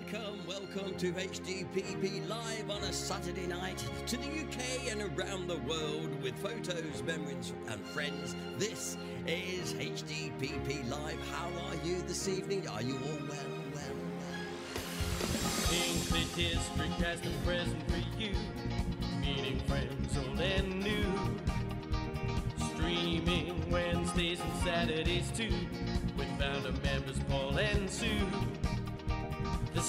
Welcome, welcome to HDPP Live on a Saturday night to the UK and around the world with photos, memories, and friends. This is HDPP Live. How are you this evening? Are you all well, well, well? Hinckley District has the present for you, meeting friends old and new. Streaming Wednesdays and Saturdays too, with founder members Paul and Sue.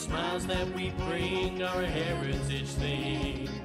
Smiles that we bring are a heritage thing.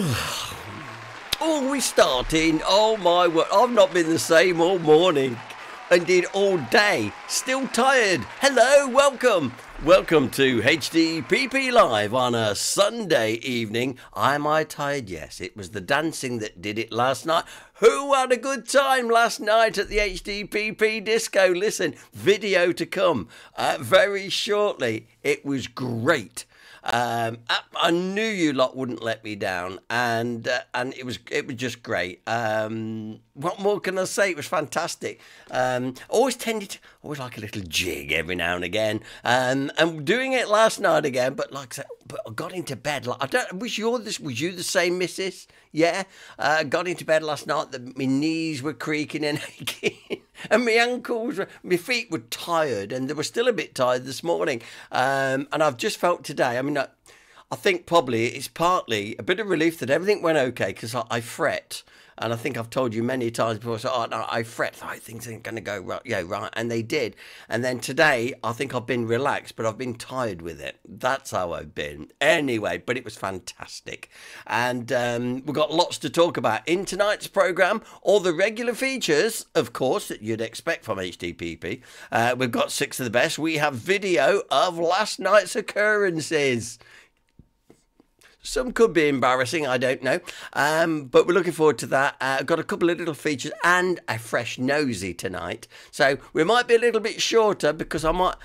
Oh, we starting. Oh my word, I've not been the same all morning. Indeed, all day. Still tired. Hello, welcome. Welcome to HDPP Live on a Sunday evening. Am I tired? Yes, it was the dancing that did it last night. Who had a good time last night at the HDPP disco? Listen, video to come uh, very shortly. It was great. Um, I, I knew you lot wouldn't let me down, and uh, and it was it was just great. Um, what more can I say? It was fantastic. Um, always tended to always like a little jig every now and again, um, and doing it last night again. But like I said, but I got into bed. Like I don't. Was you this? Was you the same, Missus? Yeah. Uh, got into bed last night. That my knees were creaking and aching. and my ankles, my feet were tired, and they were still a bit tired this morning. Um, and I've just felt today. I mean, I, I think probably it's partly a bit of relief that everything went okay because I, I fret. And I think I've told you many times before, so oh, no, I fret, oh, things aren't going to go right. Yeah, right. And they did. And then today, I think I've been relaxed, but I've been tired with it. That's how I've been. Anyway, but it was fantastic. And um, we've got lots to talk about in tonight's programme. All the regular features, of course, that you'd expect from HDPP. Uh, we've got six of the best. We have video of last night's occurrences. Some could be embarrassing, I don't know. Um, but we're looking forward to that. Uh, got a couple of little features and a fresh nosy tonight. So we might be a little bit shorter because I might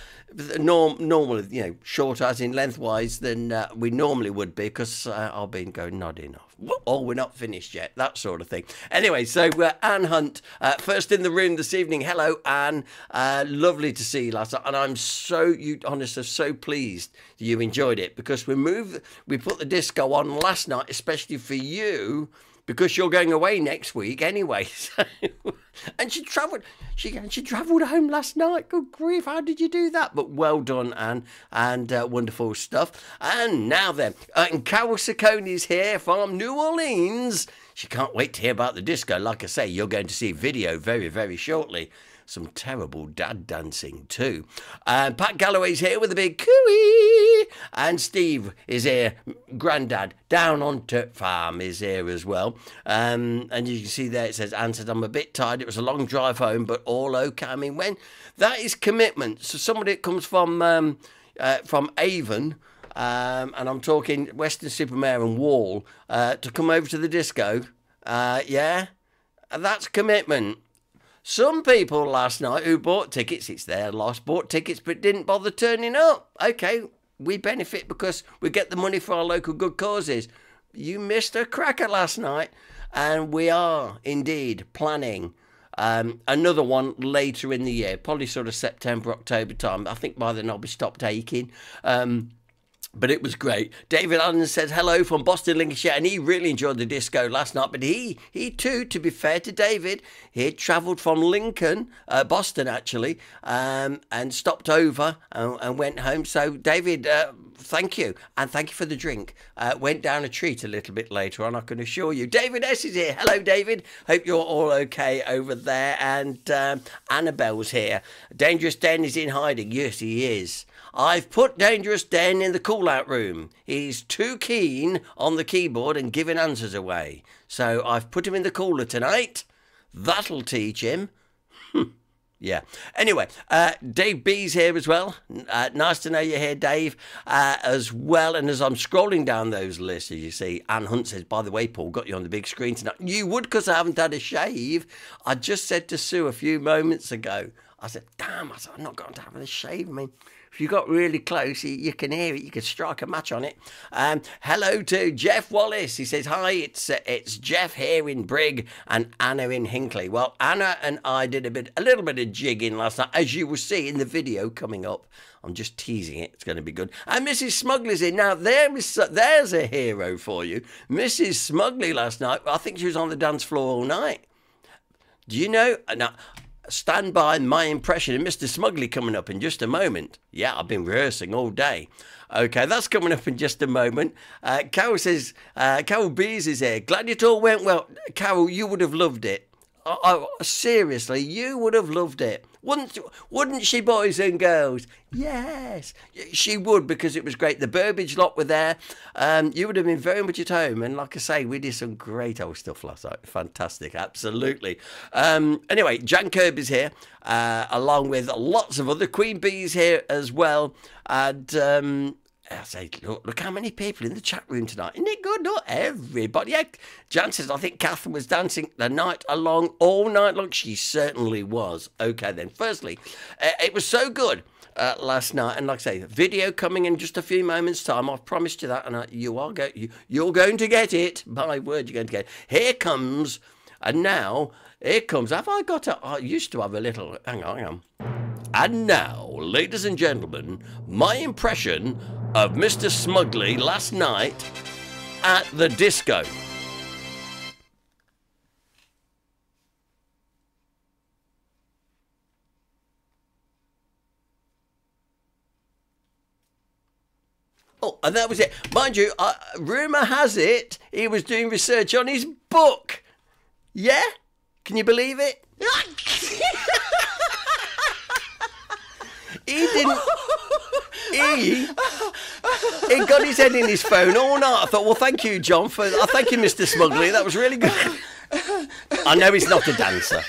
norm normal, you know, shorter as in lengthwise than uh, we normally would be because uh, I've been going nodding off. Oh, we're not finished yet, that sort of thing. Anyway, so uh, Anne Hunt, uh, first in the room this evening. Hello, Anne. Uh, lovely to see you last night, and I'm so you honest, I'm so pleased that you enjoyed it because we moved, we put the disc disco on last night, especially for you, because you're going away next week anyway. And she travelled. She she travelled home last night. Good grief! How did you do that? But well done, Anne, and uh, wonderful stuff. And now then, uh, and Carol Sacconi's here from New Orleans. She can't wait to hear about the disco. Like I say, you're going to see video very very shortly some terrible dad dancing too. And Pat Galloway's here with a big cooey. And Steve is here, granddad, down on Turt Farm is here as well. Um, and you can see there it says, answered, I'm a bit tired. It was a long drive home, but all okay. I mean, when that is commitment. So somebody that comes from, um, uh, from Avon, um, and I'm talking Weston-super-Mare and Wall, uh, to come over to the disco. Uh, yeah, that's commitment. Some people last night who bought tickets, it's their loss, bought tickets but didn't bother turning up. Okay, we benefit because we get the money for our local good causes. You missed a cracker last night, and we are indeed planning um, another one later in the year, probably sort of September, October time. I think by then I'll be stopped aching. Um, but it was great. David Allen says hello from Boston, Lincolnshire, and he really enjoyed the disco last night. But he, he too, to be fair to David, he had travelled from Lincoln, uh, Boston actually, um, and stopped over and, and, went home. So David, uh, thank you, and thank you for the drink. Uh, went down a treat a little bit later on, I can assure you. David S is here. Hello, David. Hope you're all okay over there. And um, Annabelle's here. Dangerous Dan is in hiding. Yes, he is. I've put Dangerous Dan in the call out room. He's too keen on the keyboard and giving answers away. So I've put him in the cooler tonight. That'll teach him. Yeah. Anyway, uh, Dave B's here as well. Uh, nice to know you're here, Dave, uh, as well. And as I'm scrolling down those lists, as you see, Anne Hunt says, by the way, Paul, got you on the big screen tonight. You would because I haven't had a shave. I just said to Sue a few moments ago, I said, damn, I said, I'm not going to have a shave. I mean, if you got really close, you, can hear it. You could strike a match on it. Um, hello to Jeff Wallace. He says, "Hi, it's uh, it's Jeff here in Brig and Anna in Hinckley." Well, Anna and I did a bit, a little bit of jigging last night, as you will see in the video coming up. I'm just teasing it. It's going to be good. And Mrs. Smuggley's in now. There is there's a hero for you, Mrs. Smuggley. Last night, I think she was on the dance floor all night. Do you know? Now, stand by my impression of Mr. Smugly coming up in just a moment. Yeah, I've been rehearsing all day. Okay, that's coming up in just a moment. Uh, Carol says, uh, Carol Bees is here. Glad it all went well. Carol, you would have loved it. Oh, oh, seriously, you would have loved it. Wouldn't, wouldn't she, boys and girls? Yes, she would because it was great. The Burbage lot were there. Um, you would have been very much at home. And like I say, we did some great old stuff last night. Fantastic, absolutely. Um, anyway, Jan Kirby's here, uh, along with lots of other Queen Bees here as well. And um, I say, look, look how many people in the chat room tonight. Isn't it good? Not everybody. Yeah, Jan says, I think Catherine was dancing the night along, all night long. She certainly was. Okay, then. Firstly, uh, it was so good uh, last night. And like I say, video coming in just a few moments' time. I've promised you that. And uh, you are go- you, you're going to get it. My word, you're going to get it. Here comes, and now, here comes. Have I got a. I used to have a little. Hang on, hang on. And now, ladies and gentlemen, my impression of Mr. Smugly last night at the disco. Oh, and that was it. Mind you, uh, rumour has it he was doing research on his book. Yeah? Can you believe it? he didn't. He he got his head in his phone all night. I thought, well, thank you, John, for. I thank you, Mr. Smuggley. That was really good. I know he's not a dancer.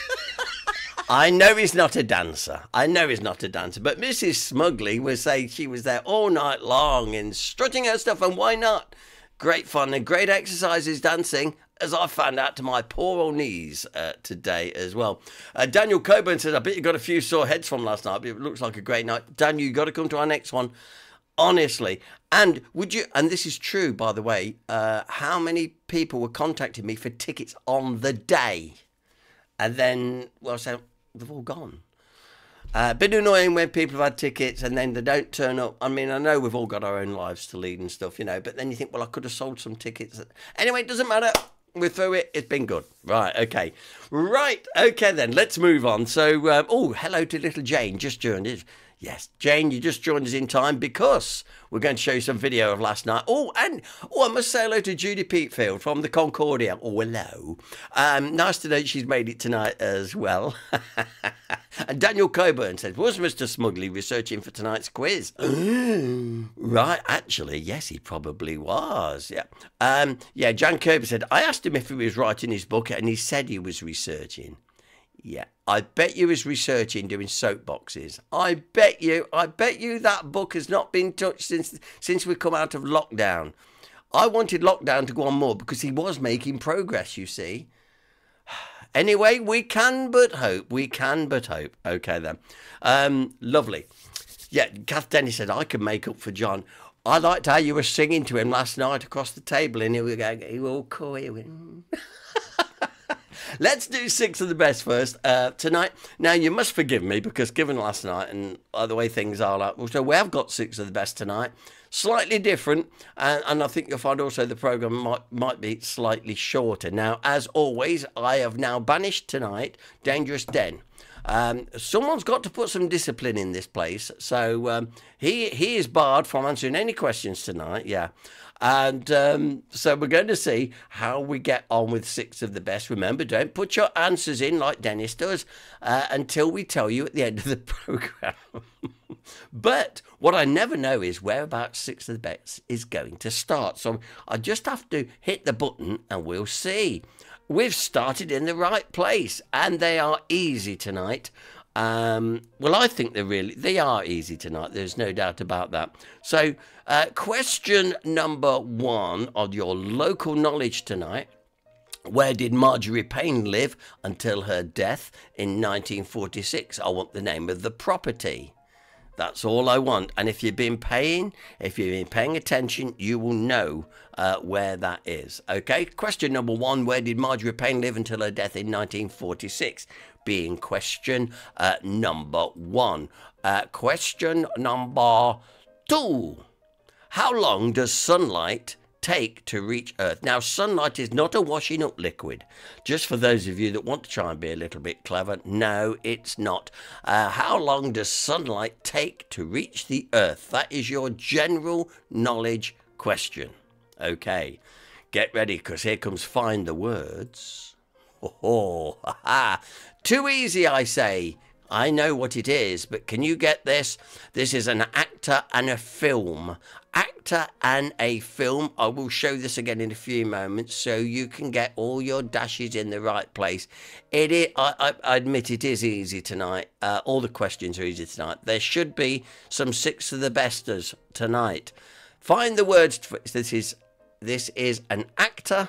I know he's not a dancer. I know he's not a dancer. But Mrs. Smuggley was saying she was there all night long and strutting her stuff, and why not? Great fun and great exercises dancing, as I found out to my poor old knees uh, today as well. Uh, Daniel Coburn says, I bet you got a few sore heads from last night, but it looks like a great night. Daniel, you got to come to our next one honestly. And would you? And this is true, by the way. Uh, how many people were contacting me for tickets on the day, and then well, so they've all gone. Uh, bit annoying when people have had tickets and then they don't turn up. I mean, I know we've all got our own lives to lead and stuff, you know, but then you think, well, I could have sold some tickets. Anyway, it doesn't matter. We're through it. It's been good. Right. Okay. Right. Okay, then. Let's move on. So, um, oh, hello to little Jane. Just joined us. Yes, Jane, you just joined us in time because we're going to show you some video of last night. Oh, and oh, I must say hello to Judy Peatfield from the Concordia. Oh, hello. Um, nice to know she's made it tonight as well. and Daniel Coburn says, Was Mr. Smugly researching for tonight's quiz? right, actually, yes, he probably was. Yeah. Um, yeah, Jan Coburn said, I asked him if he was writing his book and he said he was researching. Yeah, I bet you was researching doing soapboxes. I bet you, I bet you that book has not been touched since since we come out of lockdown. I wanted lockdown to go on more because he was making progress. You see. Anyway, we can but hope. We can but hope. Okay then. Um, lovely. Yeah, Kath Denny said I could make up for John. I liked how you were singing to him last night across the table, and he was going, "He will call you." Let's do six of the best first uh, tonight. Now, you must forgive me because given last night and the way things are, like, so we have got six of the best tonight. Slightly different, and, and I think you'll find also the program might might be slightly shorter. Now, as always, I have now banished tonight Dangerous Den. Um, someone's got to put some discipline in this place. So um, he he is barred from answering any questions tonight. Yeah. And um, so we're going to see how we get on with six of the best. Remember, don't put your answers in like Dennis does uh, until we tell you at the end of the program. but what I never know is whereabouts six of the best is going to start. So I just have to hit the button and we'll see. We've started in the right place and they are easy tonight. Um, well, I think they're really they are easy tonight. There's no doubt about that. So, uh, question number one on your local knowledge tonight: Where did Marjorie Payne live until her death in 1946? I want the name of the property. That's all I want. And if you've been paying, if you've been paying attention, you will know uh, where that is. Okay. Question number one: Where did Marjorie Payne live until her death in 1946? Being question uh, number one. Uh, question number two: How long does sunlight take to reach Earth. Now, sunlight is not a washing up liquid. Just for those of you that want to try and be a little bit clever, no, it's not. Uh, how long does sunlight take to reach the Earth? That is your general knowledge question. Okay, get ready because here comes Find the Words. Oh, ha, ha. Too easy, I say. I know what it is, but can you get this? This is an actor and a film. Actor and a film. I will show this again in a few moments so you can get all your dashes in the right place. It is, I, I, admit it is easy tonight. Uh, all the questions are easy tonight. There should be some six of the besters tonight. Find the words. This is, this is an actor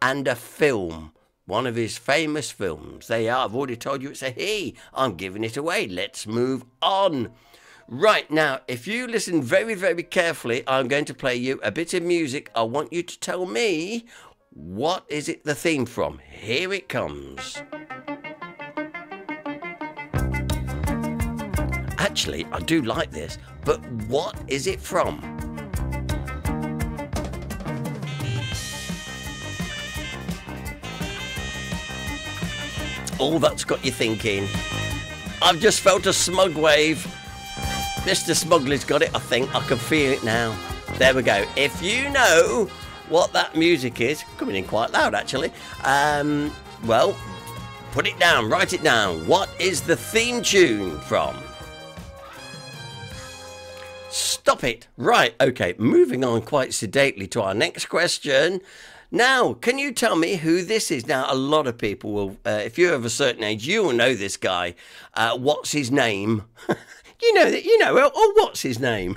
and a film one of his famous films. They are. I've already told you it's a he. I'm giving it away. Let's move on. Right now, if you listen very, very carefully, I'm going to play you a bit of music. I want you to tell me what is it the theme from. Here it comes. Actually, I do like this, but what is it from? Oh, that's got you thinking. I've just felt a smug wave. Mr. Smuggler's got it, I think. I can feel it now. There we go. If you know what that music is, coming in quite loud actually, um, well, put it down, write it down. What is the theme tune from? Stop it. Right, okay, moving on quite sedately to our next question. Now, can you tell me who this is? Now, a lot of people will, uh, if you're of a certain age, you will know this guy. Uh, what's his name? you know that, you know, or what's his name?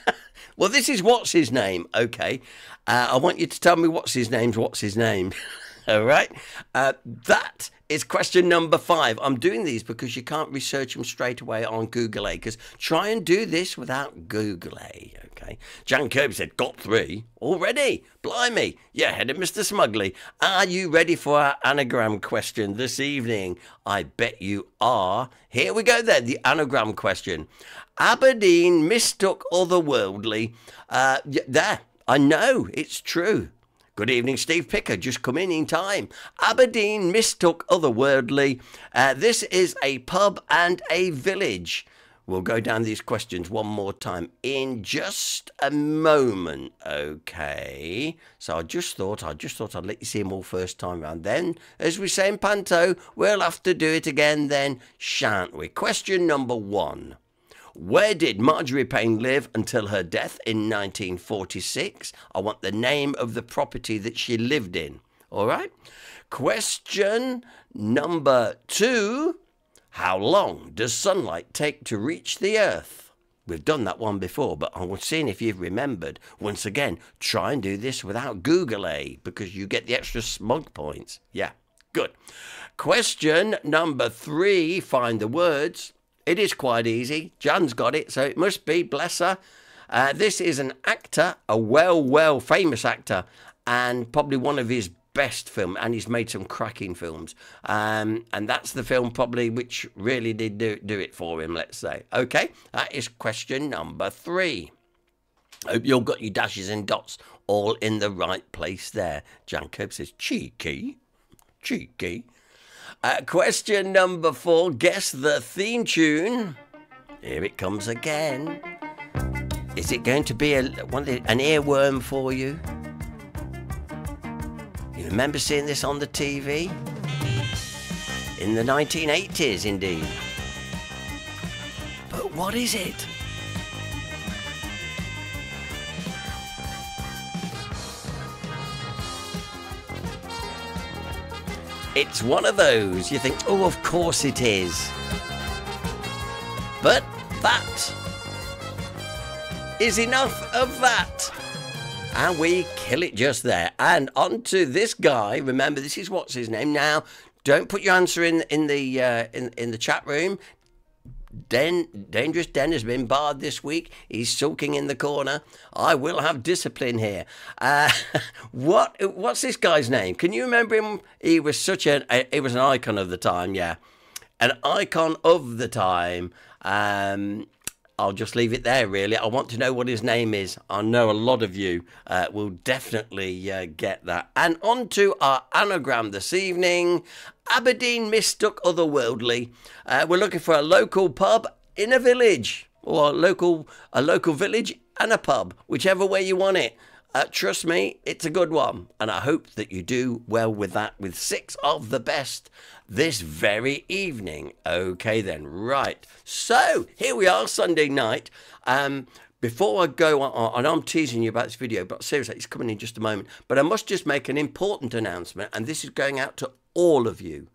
well, this is what's his name. Okay. Uh, I want you to tell me what's his name's what's his name. All right. Uh, that is question number five. I'm doing these because you can't research them straight away on Google A. Because try and do this without Google A. Okay. Jan Kirby said, "Got three already? Blimey, you're ahead Mr. Smugly. Are you ready for our anagram question this evening? I bet you are. Here we go. Then the anagram question. Aberdeen mistook otherworldly. Uh, there. I know it's true. Good evening, Steve Picker. Just come in in time. Aberdeen mistook otherworldly. Uh, this is a pub and a village. We'll go down these questions one more time in just a moment, okay? So I just thought, I just thought I'd let you see them all first time round. Then, as we say in Panto, we'll have to do it again then, shan't we? Question number one. Where did Marjorie Payne live until her death in 1946? I want the name of the property that she lived in. All right. Question number two How long does sunlight take to reach the Earth? We've done that one before, but I'm seeing if you've remembered. Once again, try and do this without Google A because you get the extra smug points. Yeah, good. Question number three Find the words. It is quite easy. Jan's got it, so it must be, bless her. Uh, this is an actor, a well, well famous actor, and probably one of his best film, and he's made some cracking films. Um, and that's the film probably which really did do, do it for him, let's say. Okay, that is question number three. Hope you've got your dashes and dots all in the right place there. Jan Cope says, cheeky, cheeky. Uh, question number four guess the theme tune. Here it comes again. Is it going to be a, one an earworm for you? You remember seeing this on the TV? In the 1980s, indeed. But what is it? It's one of those you think, oh, of course it is. But that is enough of that. And we kill it just there. And on to this guy. Remember, this is what's his name. Now, don't put your answer in in the uh, in in the chat room. Den, Dangerous Den has been barred this week. He's sulking in the corner. I will have discipline here. Uh, what What's this guy's name? Can you remember him? He was such an he was an icon of the time. Yeah, an icon of the time. Um, I'll just leave it there, really. I want to know what his name is. I know a lot of you uh, will definitely uh, get that. And on to our anagram this evening Aberdeen mistook otherworldly. Uh, we're looking for a local pub in a village, or a local, a local village and a pub, whichever way you want it. Uh, trust me, it's a good one, and I hope that you do well with that with six of the best this very evening. Okay, then, right. So here we are, Sunday night. Um, before I go on, and I'm teasing you about this video, but seriously, it's coming in just a moment. But I must just make an important announcement, and this is going out to all of you,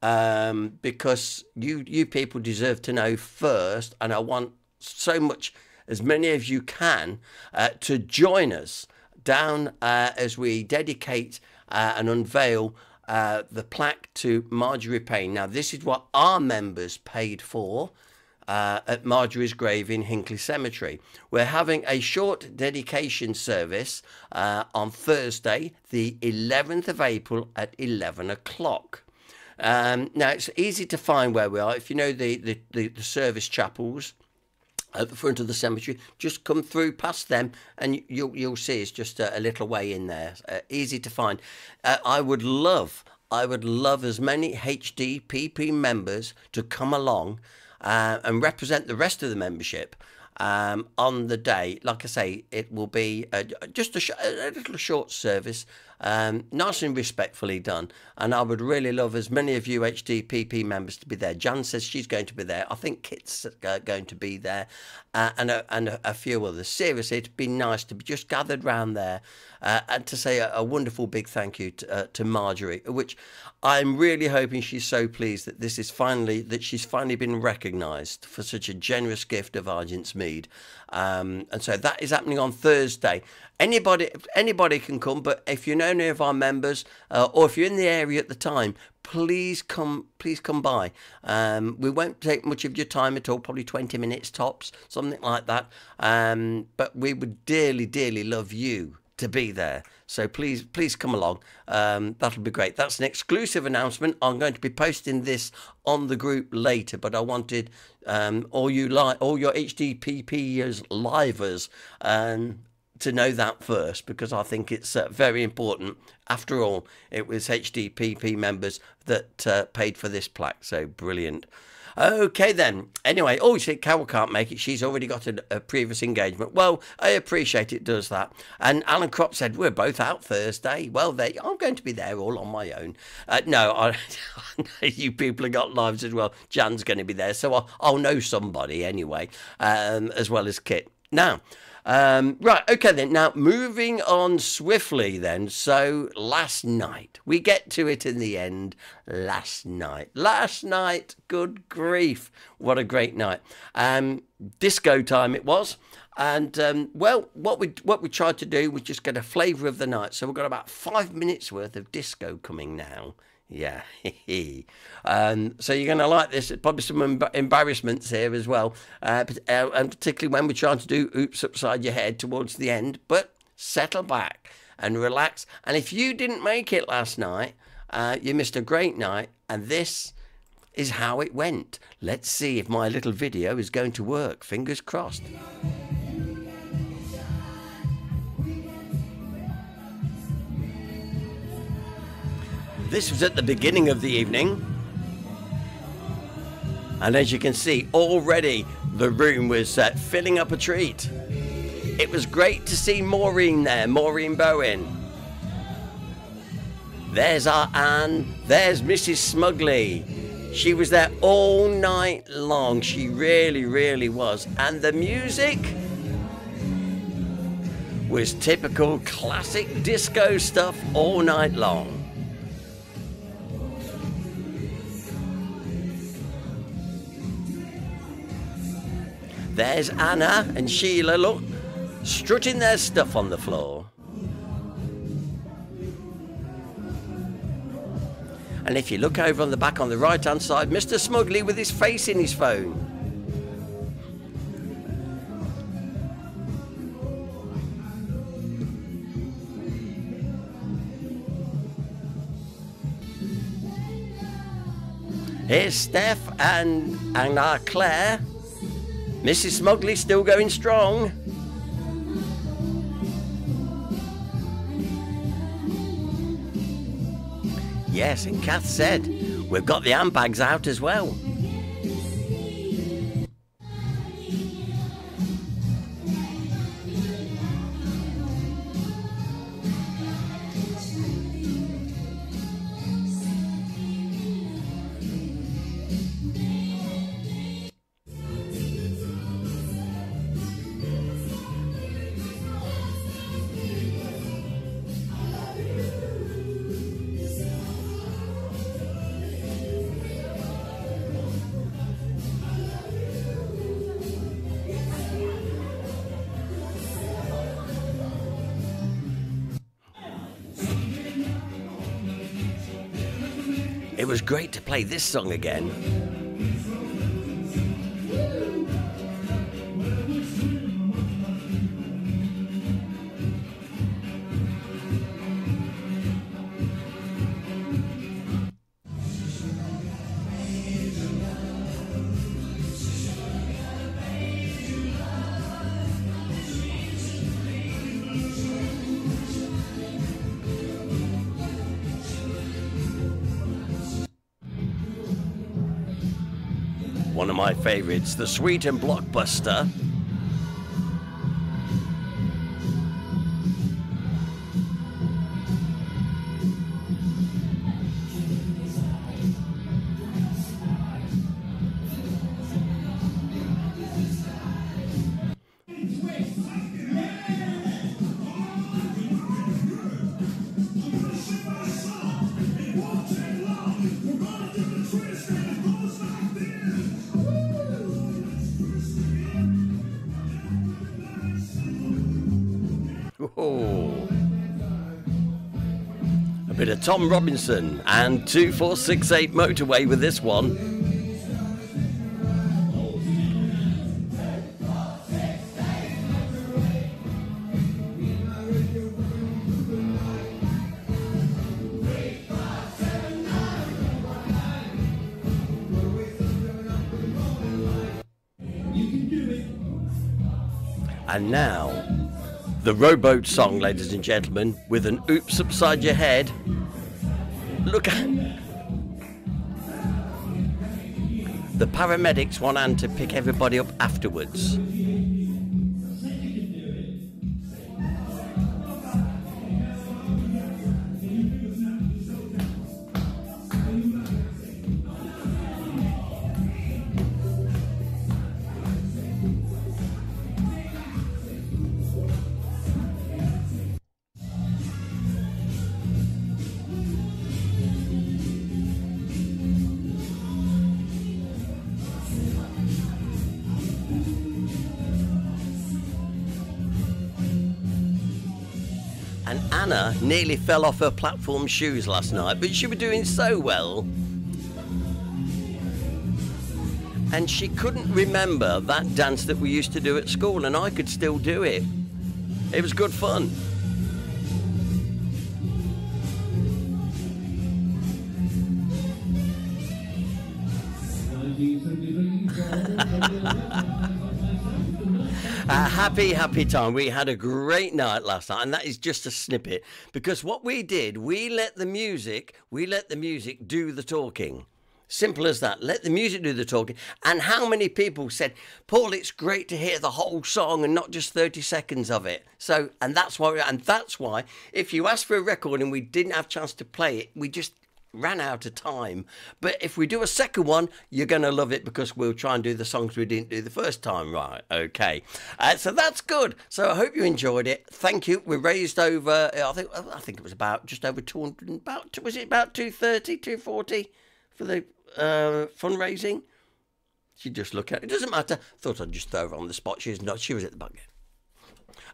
um, because you you people deserve to know first, and I want so much as many of you can uh, to join us down uh, as we dedicate uh, and unveil uh, the plaque to Marjorie Payne. Now, this is what our members paid for uh, at Marjorie's grave in Hinckley Cemetery. We're having a short dedication service uh, on Thursday, the 11th of April at 11 o'clock. Um, now, it's easy to find where we are. If you know the, the, the, the service chapels, at the front of the cemetery. Just come through past them, and you'll you'll see it's just a, a little way in there, uh, easy to find. Uh, I would love, I would love as many HDPP members to come along uh, and represent the rest of the membership. Um, on the day, like I say, it will be just a, sh- a, little short service, um, nice and respectfully done. And I would really love as many of you HDPP members to be there. Jan says she's going to be there. I think Kit's uh, going to be there, uh, and a, and a, a, few others. Seriously, it'd be nice to be just gathered round there uh, and to say a, a, wonderful big thank you to, uh, to Marjorie, which I'm really hoping she's so pleased that this is finally that she's finally been recognised for such a generous gift of Argent's Mead. Um, and so that is happening on Thursday. Anybody, anybody can come, but if you know any of our members, uh, or if you're in the area at the time, please come, please come by. Um, we won't take much of your time at all, probably 20 minutes tops, something like that. Um, but we would dearly, dearly love you to be there. So please, please come along. Um, that'll be great. That's an exclusive announcement. I'm going to be posting this on the group later, but I wanted um, all you li- all your HDPPers livers um, to know that first because I think it's uh, very important. After all, it was HDPP members that uh, paid for this plaque. So brilliant. Okay, then. Anyway, oh, you see, Carol can't make it. She's already got a, a, previous engagement. Well, I appreciate it does that. And Alan Crop said, We're both out Thursday. Well, they, I'm going to be there all on my own. Uh, no, I, you people have got lives as well. Jan's going to be there. So I'll, I'll know somebody anyway, um, as well as Kit. Now, um, right, okay then. Now, moving on swiftly then. So, last night, we get to it in the end. Last night. Last night, good grief. What a great night. Um, disco time it was. And um, well, what we what we tried to do was just get a flavour of the night. So we've got about five minutes worth of disco coming now. Yeah. um, so you're going to like this. Probably some emb- embarrassments here as well, uh, uh, and particularly when we're trying to do oops upside your head towards the end. But settle back and relax. And if you didn't make it last night, uh, you missed a great night. And this is how it went. Let's see if my little video is going to work. Fingers crossed. This was at the beginning of the evening. And as you can see, already the room was uh, filling up a treat. It was great to see Maureen there, Maureen Bowen. There's our Anne, there's Mrs. Smugly. She was there all night long. She really, really was. And the music was typical classic disco stuff all night long. There's Anna and Sheila, look, strutting their stuff on the floor. And if you look over on the back on the right hand side, Mr. Smugly with his face in his phone. Here's Steph and, our Claire. Mrs. Smugly still going strong. Yes, and Kath said, we've got the handbags out as well. Play this song again. Favorites, the sweet and blockbuster. Tom Robinson and 2468 Motorway with this one. And now, the rowboat song, ladies and gentlemen, with an oops upside your head. Look at. The paramedics want Anne to pick everybody up afterwards. Nearly fell off her platform shoes last night, but she was doing so well. And she couldn't remember that dance that we used to do at school, and I could still do it. It was good fun. Happy, happy time. We had a great night last night, and that is just a snippet because what we did, we let the music, we let the music do the talking. Simple as that. Let the music do the talking. And how many people said, Paul, it's great to hear the whole song and not just 30 seconds of it. So, and that's why, and that's why, if you asked for a record and we didn't have a chance to play it, we just ran out of time. But if we do a second one, you're going to love it because we'll try and do the songs we didn't do the first time right. Okay. Uh, so that's good. So I hope you enjoyed it. Thank you. We raised over, I think, I think it was about just over 200, about, was it about 230, 240 for the uh, fundraising? She just look at it. It doesn't matter. Thought I'd just throw her on the spot. She was not. She was at the bucket.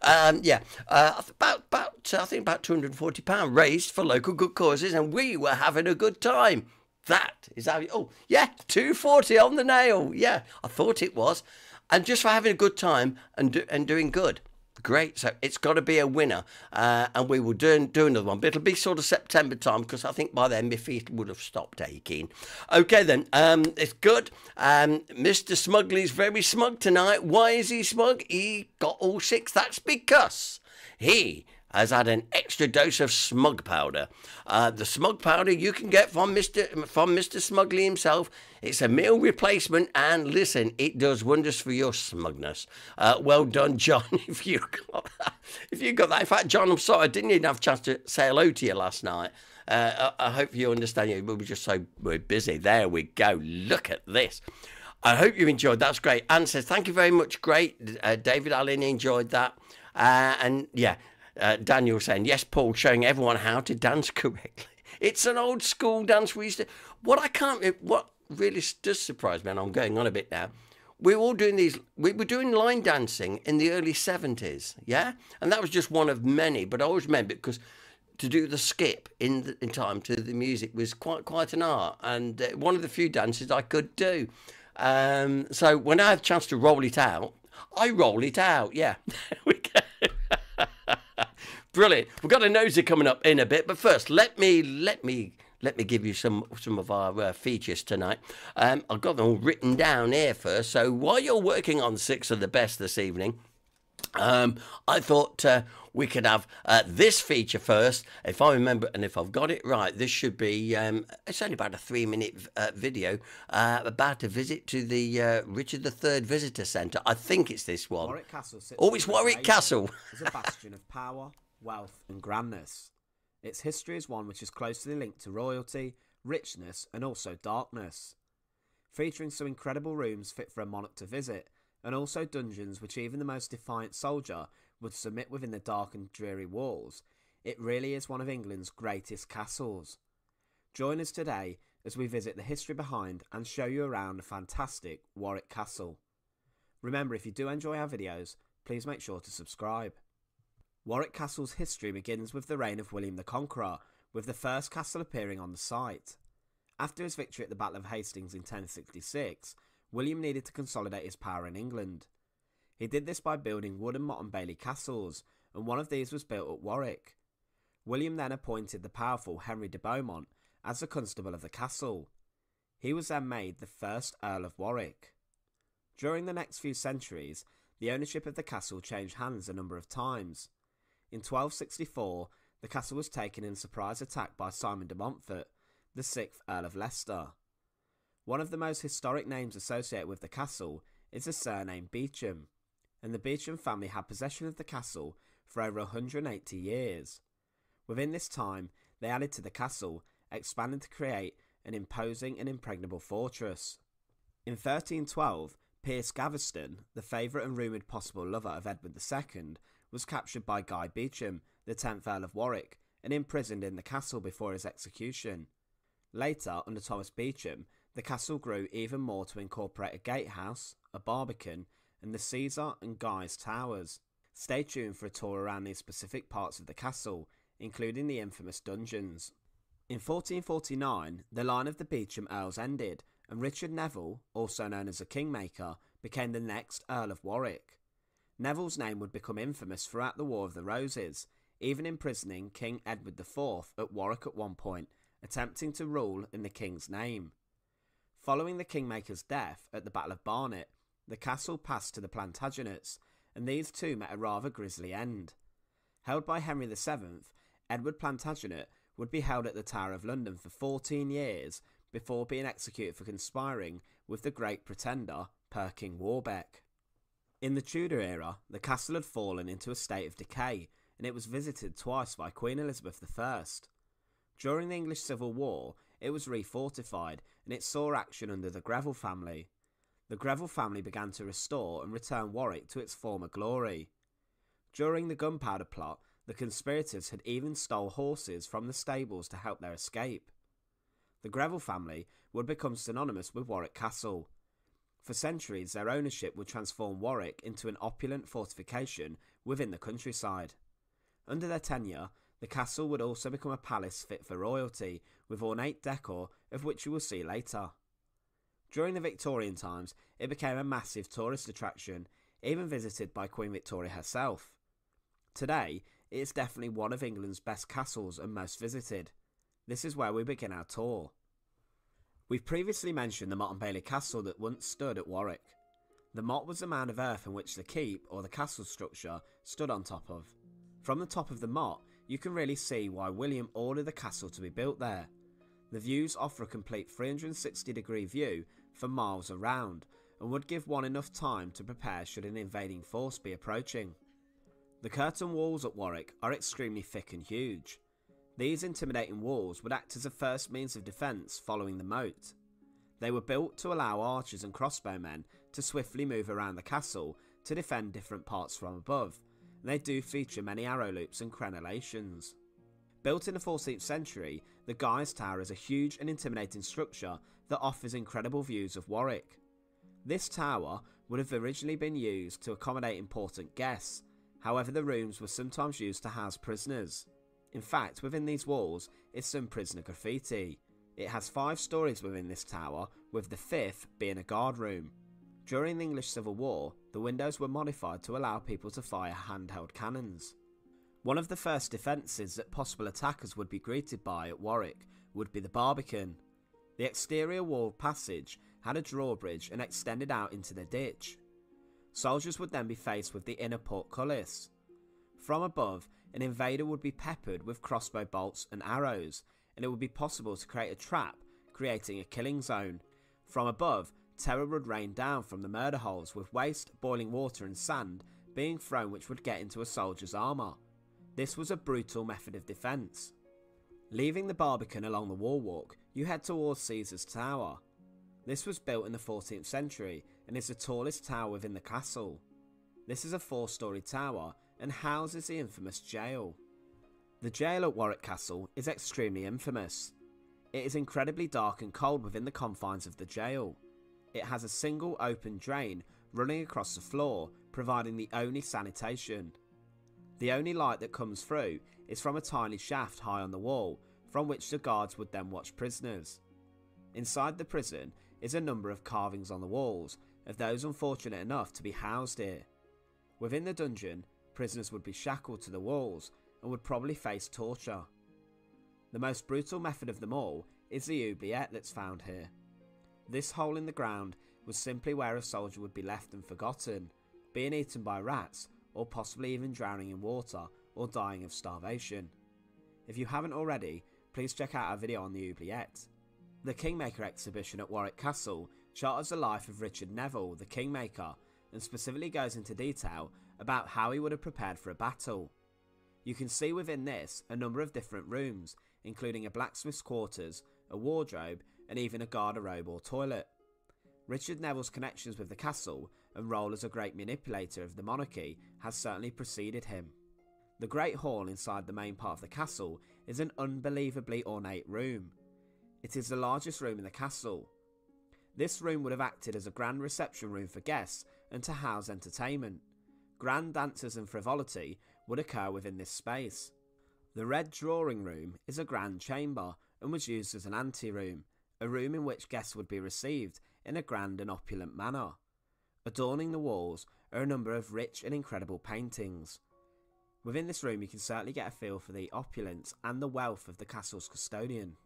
Um, yeah, uh, about about I think about two hundred and forty pound raised for local good causes, and we were having a good time. That is how. You, oh yeah, two forty on the nail. Yeah, I thought it was, and just for having a good time and do, and doing good. Great. So it's got to be a winner, uh, and we will do, do another one. But it'll be sort of September time because I think by then feet would have stopped aching. Okay, then. Um, it's good. Um, Mr. Smugly's very smug tonight. Why is he smug? He got all six. That's because he has had an extra dose of smug powder. Uh, the smug powder you can get from Mr. from Mr. Smugly himself. It's a meal replacement, and listen, it does wonders for your smugness. Uh, well done, John. If you got that, if you got that. In fact, John, I'm sorry I didn't even have a chance to say hello to you last night. Uh, I, I, hope you understand. You we were just so we're busy. There we go. Look at this. I hope you enjoyed. That's great. Anne says, thank you very much. Great. Uh, David Allen enjoyed that. Uh, and yeah, uh, Daniel saying, yes, Paul, showing everyone how to dance correctly. It's an old school dance we used to. What I can't, what really does surprise me, and I'm going on a bit now. We were all doing these. We were doing line dancing in the early seventies, yeah, and that was just one of many. But I always remember because to do the skip in the, in time to the music was quite quite an art, and uh, one of the few dances I could do. Um, so when I have a chance to roll it out, I roll it out. Yeah. Brilliant. We've got a nosy coming up in a bit, but first, let me let me let me give you some some of our uh, features tonight. Um, I've got them all written down here first. So while you're working on six of the best this evening, um, I thought uh, we could have uh, this feature first. If I remember, and if I've got it right, this should be, um, it's only about a three minute uh, video uh, about a visit to the uh, Richard III Visitor Centre. I think it's this one. Warwick Castle Oh, it's Warwick Castle. as a bastion of power, wealth, and grandness. Its history is one which is closely linked to royalty, richness, and also darkness. Featuring some incredible rooms fit for a monarch to visit, and also dungeons which even the most defiant soldier would submit within the dark and dreary walls, it really is one of England's greatest castles. Join us today as we visit the history behind and show you around the fantastic Warwick Castle. Remember, if you do enjoy our videos, please make sure to subscribe. Warwick Castle's history begins with the reign of William the Conqueror, with the first castle appearing on the site. After his victory at the Battle of Hastings in 1066, William needed to consolidate his power in England. He did this by building wooden Motte and Bailey castles, and one of these was built at Warwick. William then appointed the powerful Henry de Beaumont as the constable of the castle. He was then made the first Earl of Warwick. During the next few centuries, the ownership of the castle changed hands a number of times. In 1264, the castle was taken in surprise attack by Simon de Montfort, the sixth Earl of Leicester. One of the most historic names associated with the castle is the surname Beauchamp, and the Beauchamp family had possession of the castle for over 180 years. Within this time, they added to the castle, expanding to create an imposing and impregnable fortress. In 1312, Piers Gaveston, the favourite and rumoured possible lover of Edward II, was captured by Guy Beauchamp, the 10th Earl of Warwick, and imprisoned in the castle before his execution. Later, under Thomas Beauchamp, the castle grew even more to incorporate a gatehouse, a barbican, and the Caesar and Guy's towers. Stay tuned for a tour around these specific parts of the castle, including the infamous dungeons. In 1449, the line of the Beauchamp Earls ended, and Richard Neville, also known as the Kingmaker, became the next Earl of Warwick. Neville's name would become infamous throughout the War of the Roses, even imprisoning King Edward IV at Warwick at one point, attempting to rule in the king's name. Following the Kingmaker's death at the Battle of Barnet, the castle passed to the Plantagenets, and these two met a rather grisly end. Held by Henry VII, Edward Plantagenet would be held at the Tower of London for 14 years before being executed for conspiring with the great pretender, Perkin Warbeck. In the Tudor era, the castle had fallen into a state of decay, and it was visited twice by Queen Elizabeth I. During the English Civil War, it was refortified, and it saw action under the Greville family. The Greville family began to restore and return Warwick to its former glory. During the gunpowder plot, the conspirators had even stole horses from the stables to help their escape. The Greville family would become synonymous with Warwick Castle. For centuries, their ownership would transform Warwick into an opulent fortification within the countryside. Under their tenure, the castle would also become a palace fit for royalty, with ornate decor, of which you will see later. During the Victorian times, it became a massive tourist attraction, even visited by Queen Victoria herself. Today, it is definitely one of England's best castles and most visited. This is where we begin our tour. We've previously mentioned the Motte and Bailey Castle that once stood at Warwick. The motte was a mound of earth in which the keep, or the castle structure, stood on top of. From the top of the motte, you can really see why William ordered the castle to be built there. The views offer a complete 360 degree view for miles around and would give one enough time to prepare should an invading force be approaching. The curtain walls at Warwick are extremely thick and huge. These intimidating walls would act as a first means of defence following the moat. They were built to allow archers and crossbowmen to swiftly move around the castle to defend different parts from above, and they do feature many arrow loops and crenellations. Built in the 14th century, the Guy's Tower is a huge and intimidating structure that offers incredible views of Warwick. This tower would have originally been used to accommodate important guests, However, the rooms were sometimes used to house prisoners. In fact, within these walls is some prisoner graffiti. It has five stories within this tower, with the fifth being a guard room. During the English Civil War, the windows were modified to allow people to fire handheld cannons. One of the first defences that possible attackers would be greeted by at Warwick would be the Barbican. The exterior wall passage had a drawbridge and extended out into the ditch. Soldiers would then be faced with the inner portcullis. From above, an invader would be peppered with crossbow bolts and arrows, and it would be possible to create a trap, creating a killing zone. From above, terror would rain down from the murder holes with waste, boiling water, and sand being thrown which would get into a soldier's armour. This was a brutal method of defence. Leaving the Barbican along the wall walk, you head towards Caesar's Tower. This was built in the 14th century and is the tallest tower within the castle. This is a four storey tower and houses the infamous jail. The jail at Warwick Castle is extremely infamous. It is incredibly dark and cold within the confines of the jail. It has a single open drain running across the floor, providing the only sanitation. The only light that comes through is from a tiny shaft high on the wall, from which the guards would then watch prisoners. Inside the prison is a number of carvings on the walls of those unfortunate enough to be housed here. Within the dungeon, prisoners would be shackled to the walls and would probably face torture. The most brutal method of them all is the oubliette that's found here. This hole in the ground was simply where a soldier would be left and forgotten, being eaten by rats, or possibly even drowning in water or dying of starvation. If you haven't already, please check out our video on the oubliette. The Kingmaker exhibition at Warwick Castle charters the life of Richard Neville, the Kingmaker, and specifically goes into detail about how he would have prepared for a battle. You can see within this a number of different rooms, including a blacksmith's quarters, a wardrobe, and even a garderobe or toilet. Richard Neville's connections with the castle and role as a great manipulator of the monarchy has certainly preceded him. The Great Hall inside the main part of the castle is an unbelievably ornate room. It is the largest room in the castle. This room would have acted as a grand reception room for guests and to house entertainment. Grand dances and frivolity would occur within this space. The Red Drawing Room is a grand chamber and was used as an anteroom, a room in which guests would be received in a grand and opulent manner. Adorning the walls are a number of rich and incredible paintings. Within this room, you can certainly get a feel for the opulence and the wealth of the castle's custodian.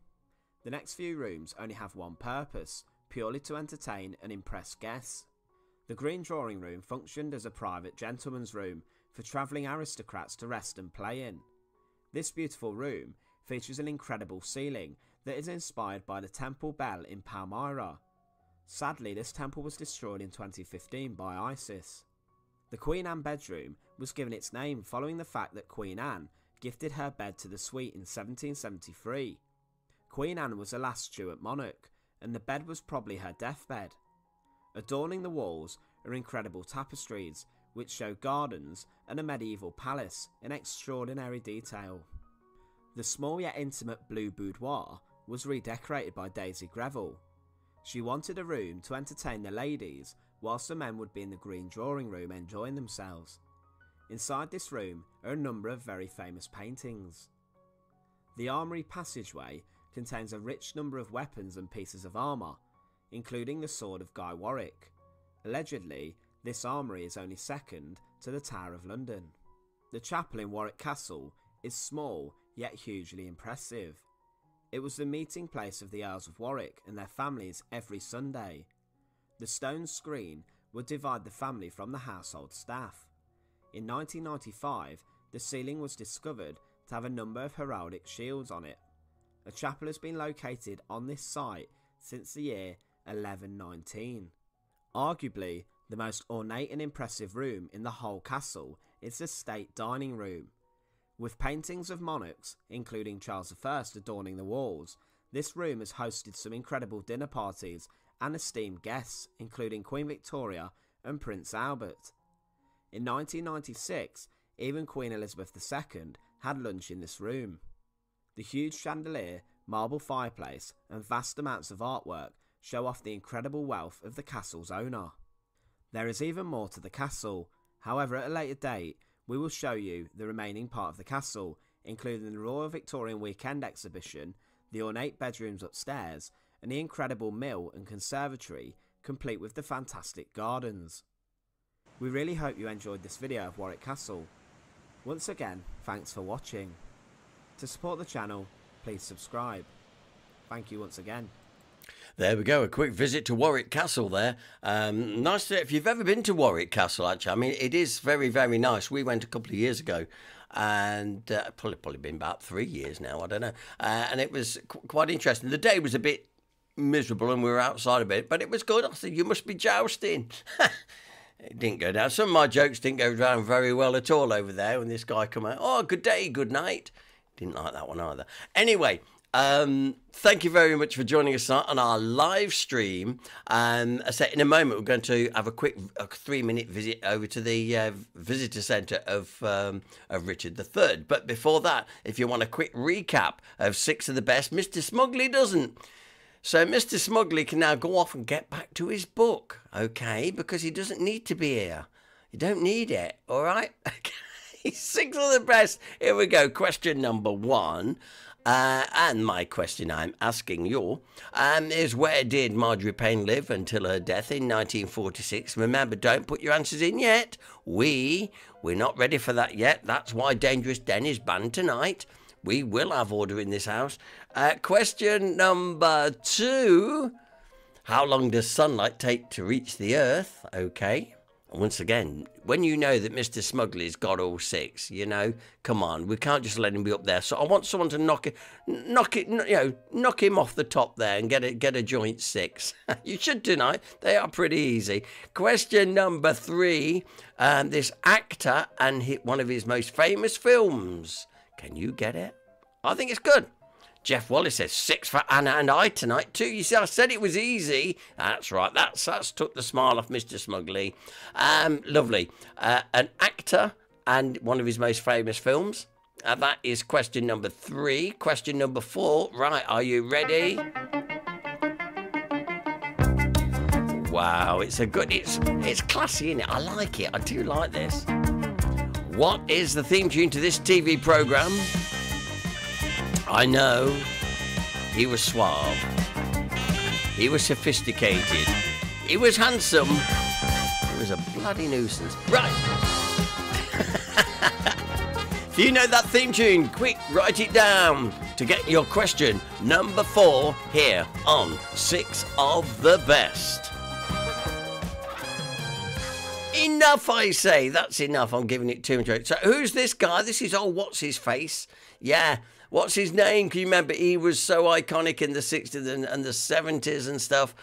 The next few rooms only have one purpose purely to entertain and impress guests. The Green Drawing Room functioned as a private gentleman's room for travelling aristocrats to rest and play in. This beautiful room features an incredible ceiling that is inspired by the Temple Bel in Palmyra. Sadly, this temple was destroyed in 2015 by ISIS. The Queen Anne bedroom was given its name following the fact that Queen Anne gifted her bed to the suite in 1773. Queen Anne was the last Stuart monarch, and the bed was probably her deathbed. Adorning the walls are incredible tapestries, which show gardens and a medieval palace in extraordinary detail. The small yet intimate blue boudoir was redecorated by Daisy Greville. She wanted a room to entertain the ladies, whilst the men would be in the green drawing room enjoying themselves. Inside this room are a number of very famous paintings. The armoury passageway contains a rich number of weapons and pieces of armour, including the sword of Guy Warwick. Allegedly, this armoury is only second to the Tower of London. The chapel in Warwick Castle is small yet hugely impressive. It was the meeting place of the Earls of Warwick and their families every Sunday. The stone screen would divide the family from the household staff. In 1995, the ceiling was discovered to have a number of heraldic shields on it. A chapel has been located on this site since the year 1119. Arguably, the most ornate and impressive room in the whole castle is the state dining room. With paintings of monarchs, including Charles I, adorning the walls, this room has hosted some incredible dinner parties and esteemed guests, including Queen Victoria and Prince Albert. In 1996, even Queen Elizabeth II had lunch in this room. The huge chandelier, marble fireplace, and vast amounts of artwork show off the incredible wealth of the castle's owner. There is even more to the castle, however, at a later date, we will show you the remaining part of the castle, including the Royal Victorian Weekend exhibition, the ornate bedrooms upstairs, and the incredible mill and conservatory, complete with the fantastic gardens. We really hope you enjoyed this video of Warwick Castle. Once again, thanks for watching. To support the channel, please subscribe. Thank you once again. There we go. A quick visit to Warwick Castle there. Um, nice to, if you've ever been to Warwick Castle, actually, I mean, it is very, very nice. We went a couple of years ago and uh, probably, probably been about three years now, I don't know. Uh, and it was qu- quite interesting. The day was a bit miserable and we were outside a bit, but it was good. I said, You must be jousting. it didn't go down. Some of my jokes didn't go down very well at all over there when this guy come out. Oh, good day, good night. Didn't like that one either. Anyway, um, thank you very much for joining us on our live stream. Um, I said in a moment we're going to have a quick a three minute visit over to the uh, visitor centre of um, of Richard III. But before that, if you want a quick recap of six of the best, Mr. Smugly doesn't. So Mr. Smugly can now go off and get back to his book, okay? Because he doesn't need to be here. You don't need it, all right? Okay. Six of the best. Here we go. Question number one. Uh, and my question I'm asking you um, is where did Marjorie Payne live until her death in 1946? Remember, don't put your answers in yet. We, we're not ready for that yet. That's why Dangerous Den is banned tonight. We will have order in this house. Uh, question number two How long does sunlight take to reach the Earth? Okay. Once again, when you know that Mr. Smuggley's got all six, you know, come on, we can't just let him be up there. So I want someone to knock it, knock it, you know, knock him off the top there and get a get a joint six. you should tonight. They are pretty easy. Question number three: um, This actor and hit one of his most famous films. Can you get it? I think it's good. Jeff Wallace says six for Anna and I tonight too. You see, I said it was easy. That's right. That's that's took the smile off Mr. Smuggley. Um, lovely. Uh, an actor and one of his most famous films. Uh, that is question number three. Question number four. Right, are you ready? Wow, it's a good. It's it's classy, isn't it? I like it. I do like this. What is the theme tune to this TV program? I know. He was suave. He was sophisticated. He was handsome. He was a bloody nuisance. Right. if you know that theme tune, quick, write it down to get your question number four here on Six of the Best. Enough, I say. That's enough. I'm giving it too much. So, who's this guy? This is, old what's his face? Yeah, what's his name? Can you remember? He was so iconic in the 60s and, and the 70s and stuff.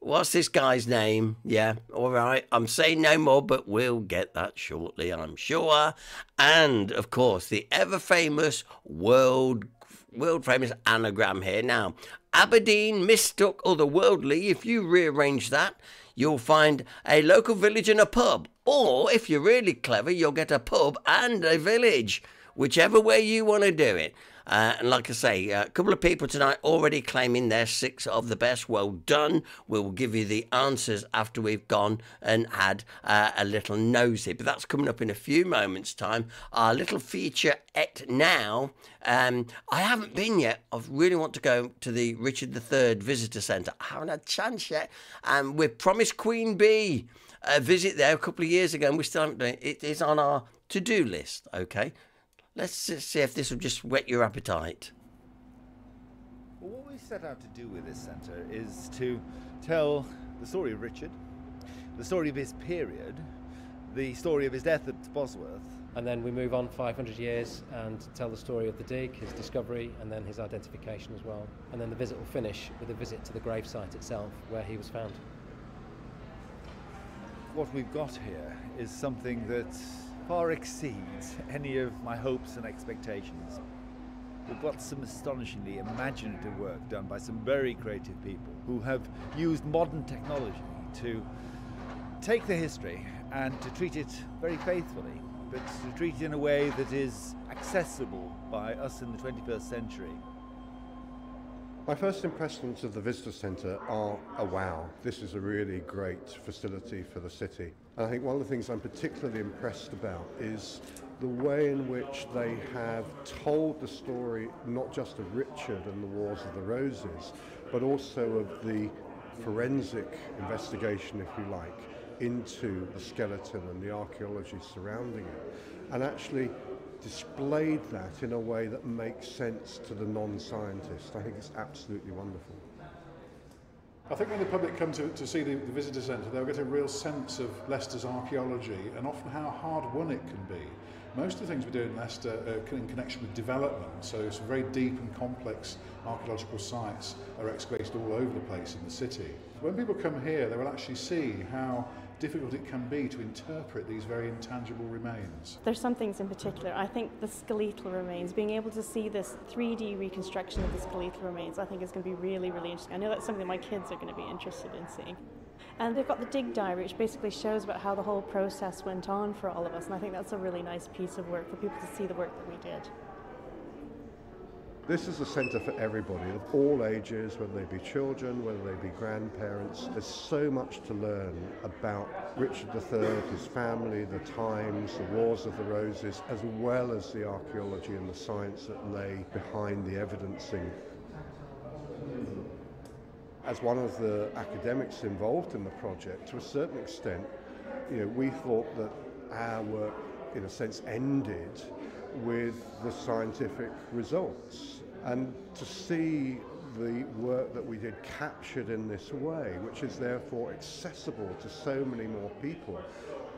What's this guy's name? Yeah, all right. I'm saying no more, but we'll get that shortly, I'm sure. And of course, the ever famous world world famous anagram here. Now, Aberdeen mistook otherworldly. If you rearrange that, you'll find a local village and a pub. Or if you're really clever, you'll get a pub and a village, whichever way you want to do it. Uh, and like I say, a couple of people tonight already claiming they're six of the best. Well done. We'll give you the answers after we've gone and had uh, a little nosy. But that's coming up in a few moments' time. Our little feature at now. Um, I haven't been yet. I really want to go to the Richard III Visitor Centre. I haven't had a chance yet. And um, we promised Queen Bee a visit there a couple of years ago, and we still haven't done it. It is on our to do list, okay? Let's see if this will just whet your appetite. Well, what we set out to do with this centre is to tell the story of Richard, the story of his period, the story of his death at Bosworth. And then we move on 500 years and tell the story of the dig, his discovery, and then his identification as well. And then the visit will finish with a visit to the gravesite itself where he was found. What we've got here is something that far exceeds any of my hopes and expectations. We've got some astonishingly imaginative work done by some very creative people who have used modern technology to take the history and to treat it very faithfully, but to treat it in a way that is accessible by us in the 21st century. My first impressions of the visitor centre are a wow. This is a really great facility for the city. I think one of the things I'm particularly impressed about is the way in which they have told the story not just of Richard and the Wars of the Roses, but also of the forensic investigation, if you like, into the skeleton and the archaeology surrounding it. And actually displayed that in a way that makes sense to the non-scientist. I think it's absolutely wonderful. I think when the public come to, to see the, the visitor centre, they'll get a real sense of Leicester's archaeology and often how hard won it can be. Most of the things we do in Leicester are in connection with development, so some very deep and complex archaeological sites are excavated all over the place in the city. When people come here, they will actually see how difficult it can be to interpret these very intangible remains. There's some things in particular. I think the skeletal remains, being able to see this 3D reconstruction of the skeletal remains, I think is going to be really, really interesting. I know that's something my kids are going to be interested in seeing. And they've got the dig diary, which basically shows about how the whole process went on for all of us. And I think that's a really nice piece of work for people to see the work that we did. This is a centre for everybody, of all ages, whether they be children, whether they be grandparents. There's so much to learn about Richard III, his family, the times, the Wars of the Roses, as well as the archaeology and the science that lay behind the evidencing. As one of the academics involved in the project, to a certain extent, you know, we thought that our work, in a sense, ended with the scientific results. And to see the work that we did captured in this way, which is therefore accessible to so many more people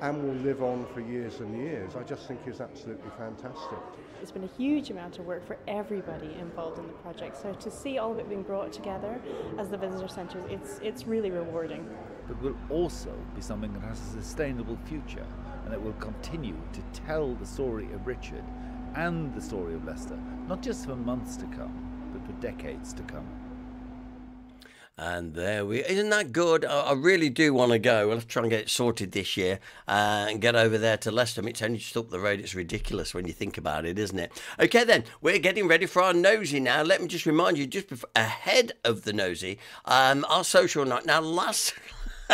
and will live on for years and years, I just think is absolutely fantastic. It's been a huge amount of work for everybody involved in the project. So to see all of it being brought together as the visitor centre, it's, it's really rewarding. But will also be something that has a sustainable future and it will continue to tell the story of Richard and the story of Leicester, not just for months to come, but for decades to come. And there we isn't that good? I, I really do want to go. Let's try and get it sorted this year uh, and get over there to Leicester. It's only just up the road. It's ridiculous when you think about it, isn't it? Okay, then we're getting ready for our nosy now. Let me just remind you, just before, ahead of the nosy, um, our social night. Now, last.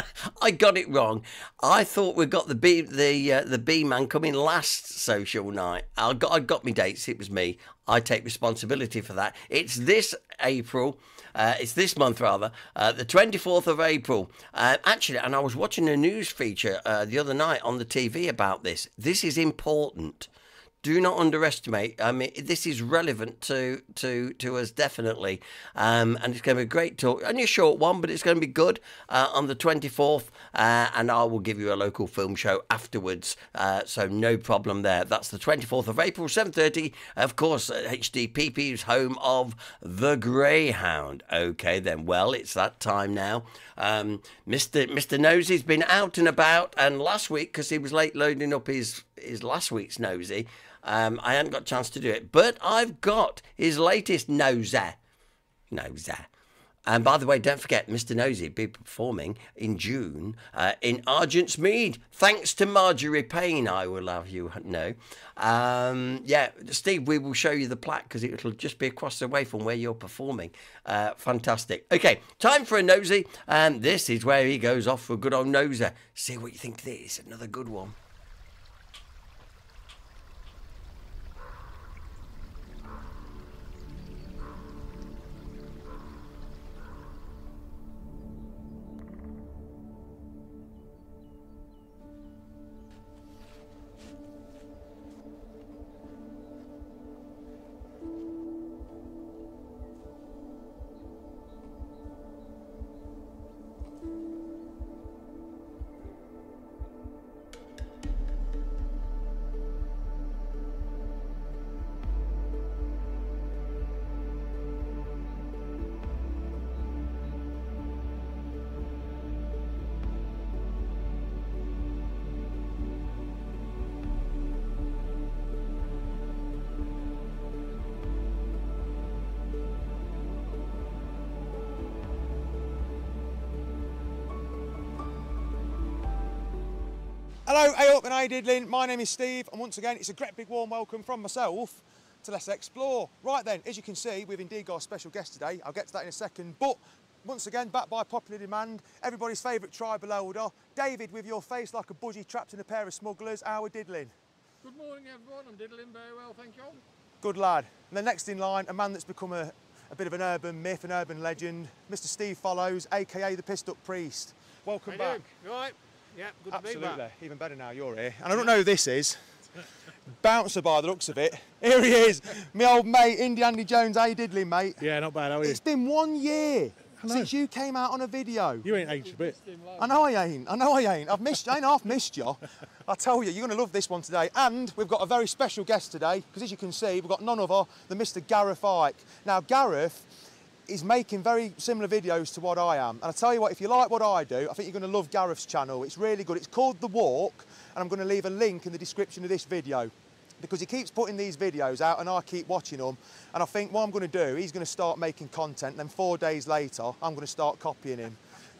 I got it wrong. I thought we got the B the uh, the B man coming last social night. I got I got me dates. It was me. I take responsibility for that. It's this April. Uh, it's this month rather, uh, the 24th of April. Uh, actually, and I was watching a news feature uh, the other night on the TV about this. This is important do not underestimate. I mean, this is relevant to to to us definitely, um, and it's going to be a great talk. Only a short one, but it's going to be good uh, on the twenty fourth, uh, and I will give you a local film show afterwards. Uh, so no problem there. That's the twenty fourth of April, seven thirty. Of course, HDPP is home of the Greyhound. Okay, then. Well, it's that time now. Um, Mr. Mr. Nosy's been out and about, and last week because he was late loading up his his last week's nosy. Um, I hadn't got a chance to do it, but I've got his latest noser. Noser. And by the way, don't forget, Mr. Nosy will be performing in June uh, in Argent's Mead. Thanks to Marjorie Payne, I will have you know. Um, yeah, Steve, we will show you the plaque because it'll just be across the way from where you're performing. Uh, fantastic. Okay, time for a nosy. And this is where he goes off for a good old noser. See what you think of this. Another good one. Ayok Diddlin. My name is Steve, and once again, it's a great big warm welcome from myself to Let's Explore. Right then, as you can see, we've indeed got a special guest today. I'll get to that in a second, but once again, backed by popular demand, everybody's favourite tribal elder, David, with your face like a budgie trapped in a pair of smugglers. How are diddling? Good morning, everyone. I'm diddling very well, thank you. Good lad. And the next in line, a man that's become a, a bit of an urban myth, an urban legend, Mr. Steve Follows, aka the Pissed Up Priest. Welcome How back. You right? Yeah, good Absolutely. to be back. Even better now you're here. And I don't know who this is. Bouncer by the looks of it. Here he is. My old mate, Indy Andy Jones. How you diddling, mate? Yeah, not bad, how are you? It's been one year since you came out on a video. You ain't aged a bit. I know I ain't. I know I ain't. I've missed. I ain't half missed you. I tell you, you're going to love this one today. And we've got a very special guest today because, as you can see, we've got none other than Mr. Gareth Ike. Now, Gareth is making very similar videos to what I am. And I tell you what, if you like what I do, I think you're going to love Gareth's channel. It's really good. It's called The Walk, and I'm going to leave a link in the description of this video because he keeps putting these videos out and I keep watching them. And I think what I'm going to do, he's going to start making content. Then four days later, I'm going to start copying him.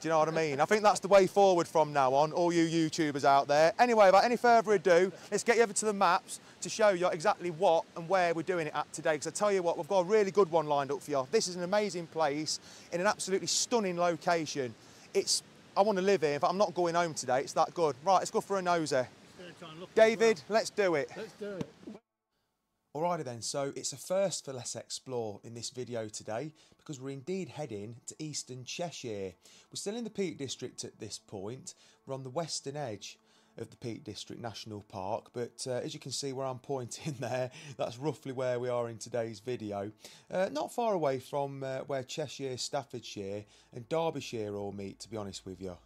Do you know what I mean? I think that's the way forward from now on, all you YouTubers out there. Anyway, without any further ado, let's get you over to the maps to show you exactly what and where we're doing it at today. Because I tell you what, we've got a really good one lined up for you. This is an amazing place in an absolutely stunning location. It's, I want to live here, but I'm not going home today. It's that good. Right, let's go for a nosy. David, let's do it. Let's do it. Alrighty then, so it's a first for Let's Explore in this video today because we're indeed heading to Eastern Cheshire. We're still in the Peak District at this point. We're on the western edge of the Peak District National Park, but uh, as you can see where I'm pointing there, that's roughly where we are in today's video. Uh, not far away from uh, where Cheshire, Staffordshire and Derbyshire all meet, to be honest with you.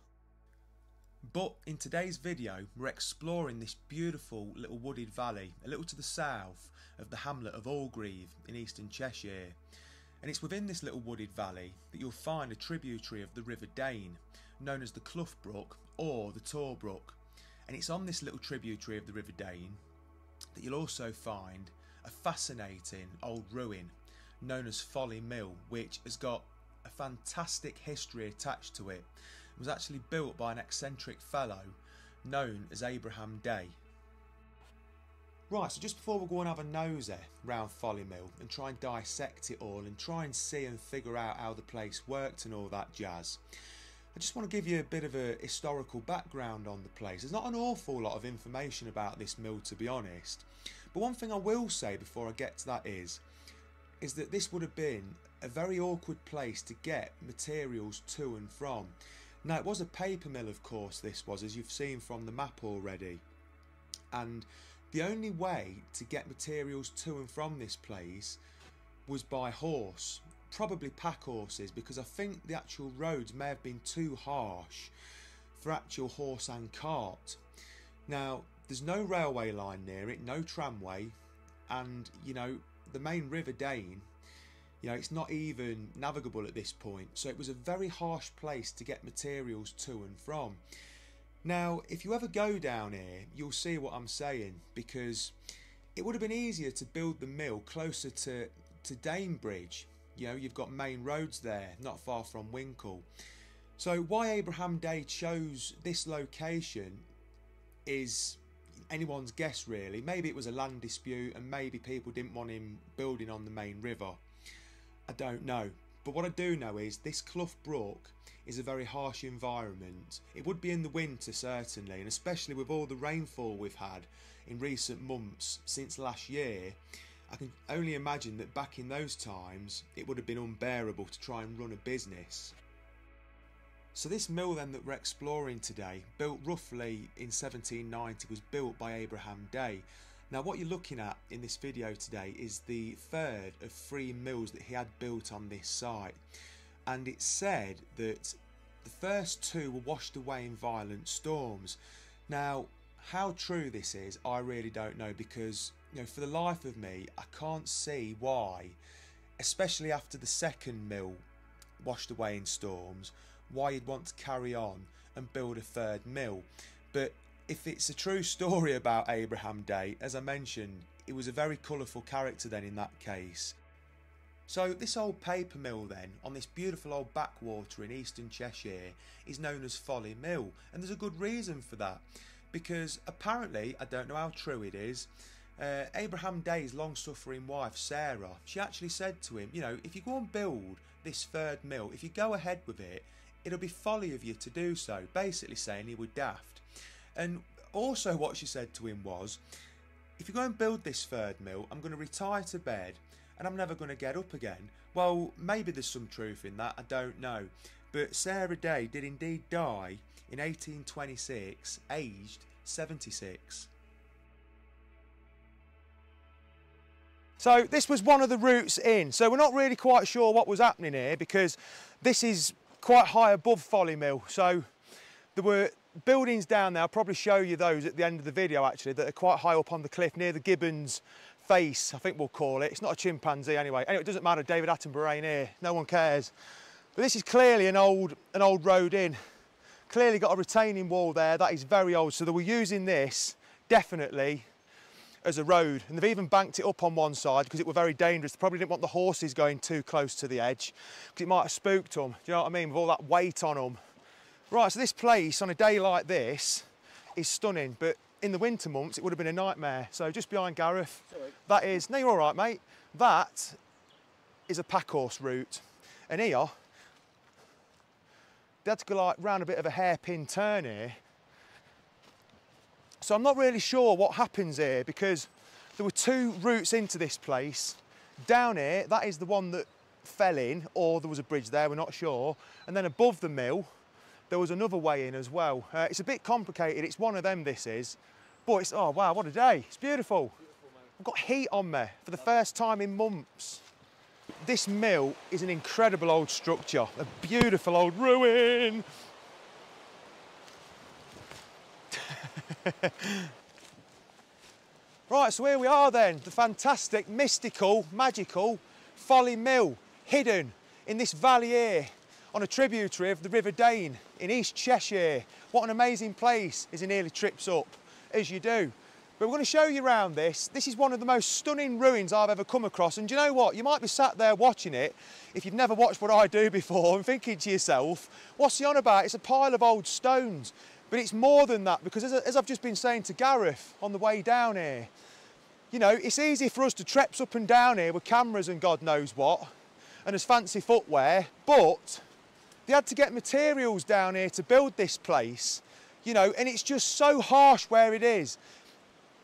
But in today's video, we're exploring this beautiful little wooded valley, a little to the south of the hamlet of Allgreave in eastern Cheshire. And it's within this little wooded valley that you'll find a tributary of the River Dane, known as the Clough Brook or the Tor Brook. And it's on this little tributary of the River Dane that you'll also find a fascinating old ruin known as Folly Mill, which has got a fantastic history attached to it. It was actually built by an eccentric fellow known as Abraham Day. Right, so just before we go and have a nosy round Folly Mill and try and dissect it all and try and see and figure out how the place worked and all that jazz, I just want to give you a bit of a historical background on the place. There's not an awful lot of information about this mill to be honest, but one thing I will say before I get to that is, is that this would have been a very awkward place to get materials to and from. Now it was a paper mill of course this was as you've seen from the map already and the only way to get materials to and from this place was by horse, probably pack horses, because I think the actual roads may have been too harsh for actual horse and cart. Now, there's no railway line near it, no tramway, and you know, the main River Dane, you know, it's not even navigable at this point, so it was a very harsh place to get materials to and from. Now, if you ever go down here, you'll see what I'm saying because it would have been easier to build the mill closer to, to Danebridge. You know, you've got main roads there, not far from Wincle. So, why Abraham Day chose this location is anyone's guess, really. Maybe it was a land dispute and maybe people didn't want him building on the main river. I don't know. But what I do know is this Clough Brook is a very harsh environment. It would be in the winter certainly, and especially with all the rainfall we've had in recent months since last year, I can only imagine that back in those times it would have been unbearable to try and run a business. So this mill then that we're exploring today, built roughly in 1790, was built by Abraham Day. Now what you're looking at in this video today is the third of three mills that he had built on this site and it said that the first two were washed away in violent storms. Now, how true this is, I really don't know because, you know, for the life of me, I can't see why, especially after the second mill washed away in storms, why you'd want to carry on and build a third mill. But if it's a true story about Abraham Day, as I mentioned, he was a very colourful character then in that case. So this old paper mill then, on this beautiful old backwater in eastern Cheshire, is known as Folly Mill, and there's a good reason for that, because apparently, I don't know how true it is, uh, Abraham Day's long-suffering wife Sarah, she actually said to him, you know, if you go and build this third mill, if you go ahead with it, it'll be folly of you to do so, basically saying he was daft. And also what she said to him was, if you go and build this third mill, I'm going to retire to bed and I'm never going to get up again. Well, maybe there's some truth in that, I don't know. But Sarah Day did indeed die in 1826, aged 76. So this was one of the routes in. So we're not really quite sure what was happening here because this is quite high above Folly Mill. So there were buildings down there. I'll probably show you those at the end of the video actually that are quite high up on the cliff near the Gibbons face, I think we'll call it. It's not a chimpanzee anyway. Anyway, it doesn't matter, David Attenborough ain't here. No one cares. But this is clearly an old, an old road in. Clearly got a retaining wall there. That is very old. So they were using this, definitely, as a road. And they've even banked it up on one side because it were very dangerous. They probably didn't want the horses going too close to the edge because it might have spooked them. Do you know what I mean? With all that weight on them. Right, so this place on a day like this is stunning, but in the winter months it would have been a nightmare. So just behind Gareth, that is, no, you're all right, mate. That is a pack horse route. And here, they had to go like round a bit of a hairpin turn here. So I'm not really sure what happens here because there were two routes into this place. Down here, that is the one that fell in, or there was a bridge there, we're not sure. And then above the mill, there was another way in as well. Uh, it's a bit complicated, it's one of them this is, but it's, oh wow, what a day, it's beautiful. I've got heat on me for the first time in months. This mill is an incredible old structure, a beautiful old ruin. right, so here we are then, the fantastic, mystical, magical Folly Mill, hidden in this valley here on a tributary of the River Dane in East Cheshire. What an amazing place as it nearly trips up, as you do. But we're going to show you around this. This is one of the most stunning ruins I've ever come across. And you know what? You might be sat there watching it, if you've never watched what I do before, and thinking to yourself, what's he on about? It's a pile of old stones. But it's more than that, because as, as I've just been saying to Gareth on the way down here, you know, it's easy for us to treps up and down here with cameras and God knows what, and as fancy footwear, but they had to get materials down here to build this place, you know, and it's just so harsh where it is.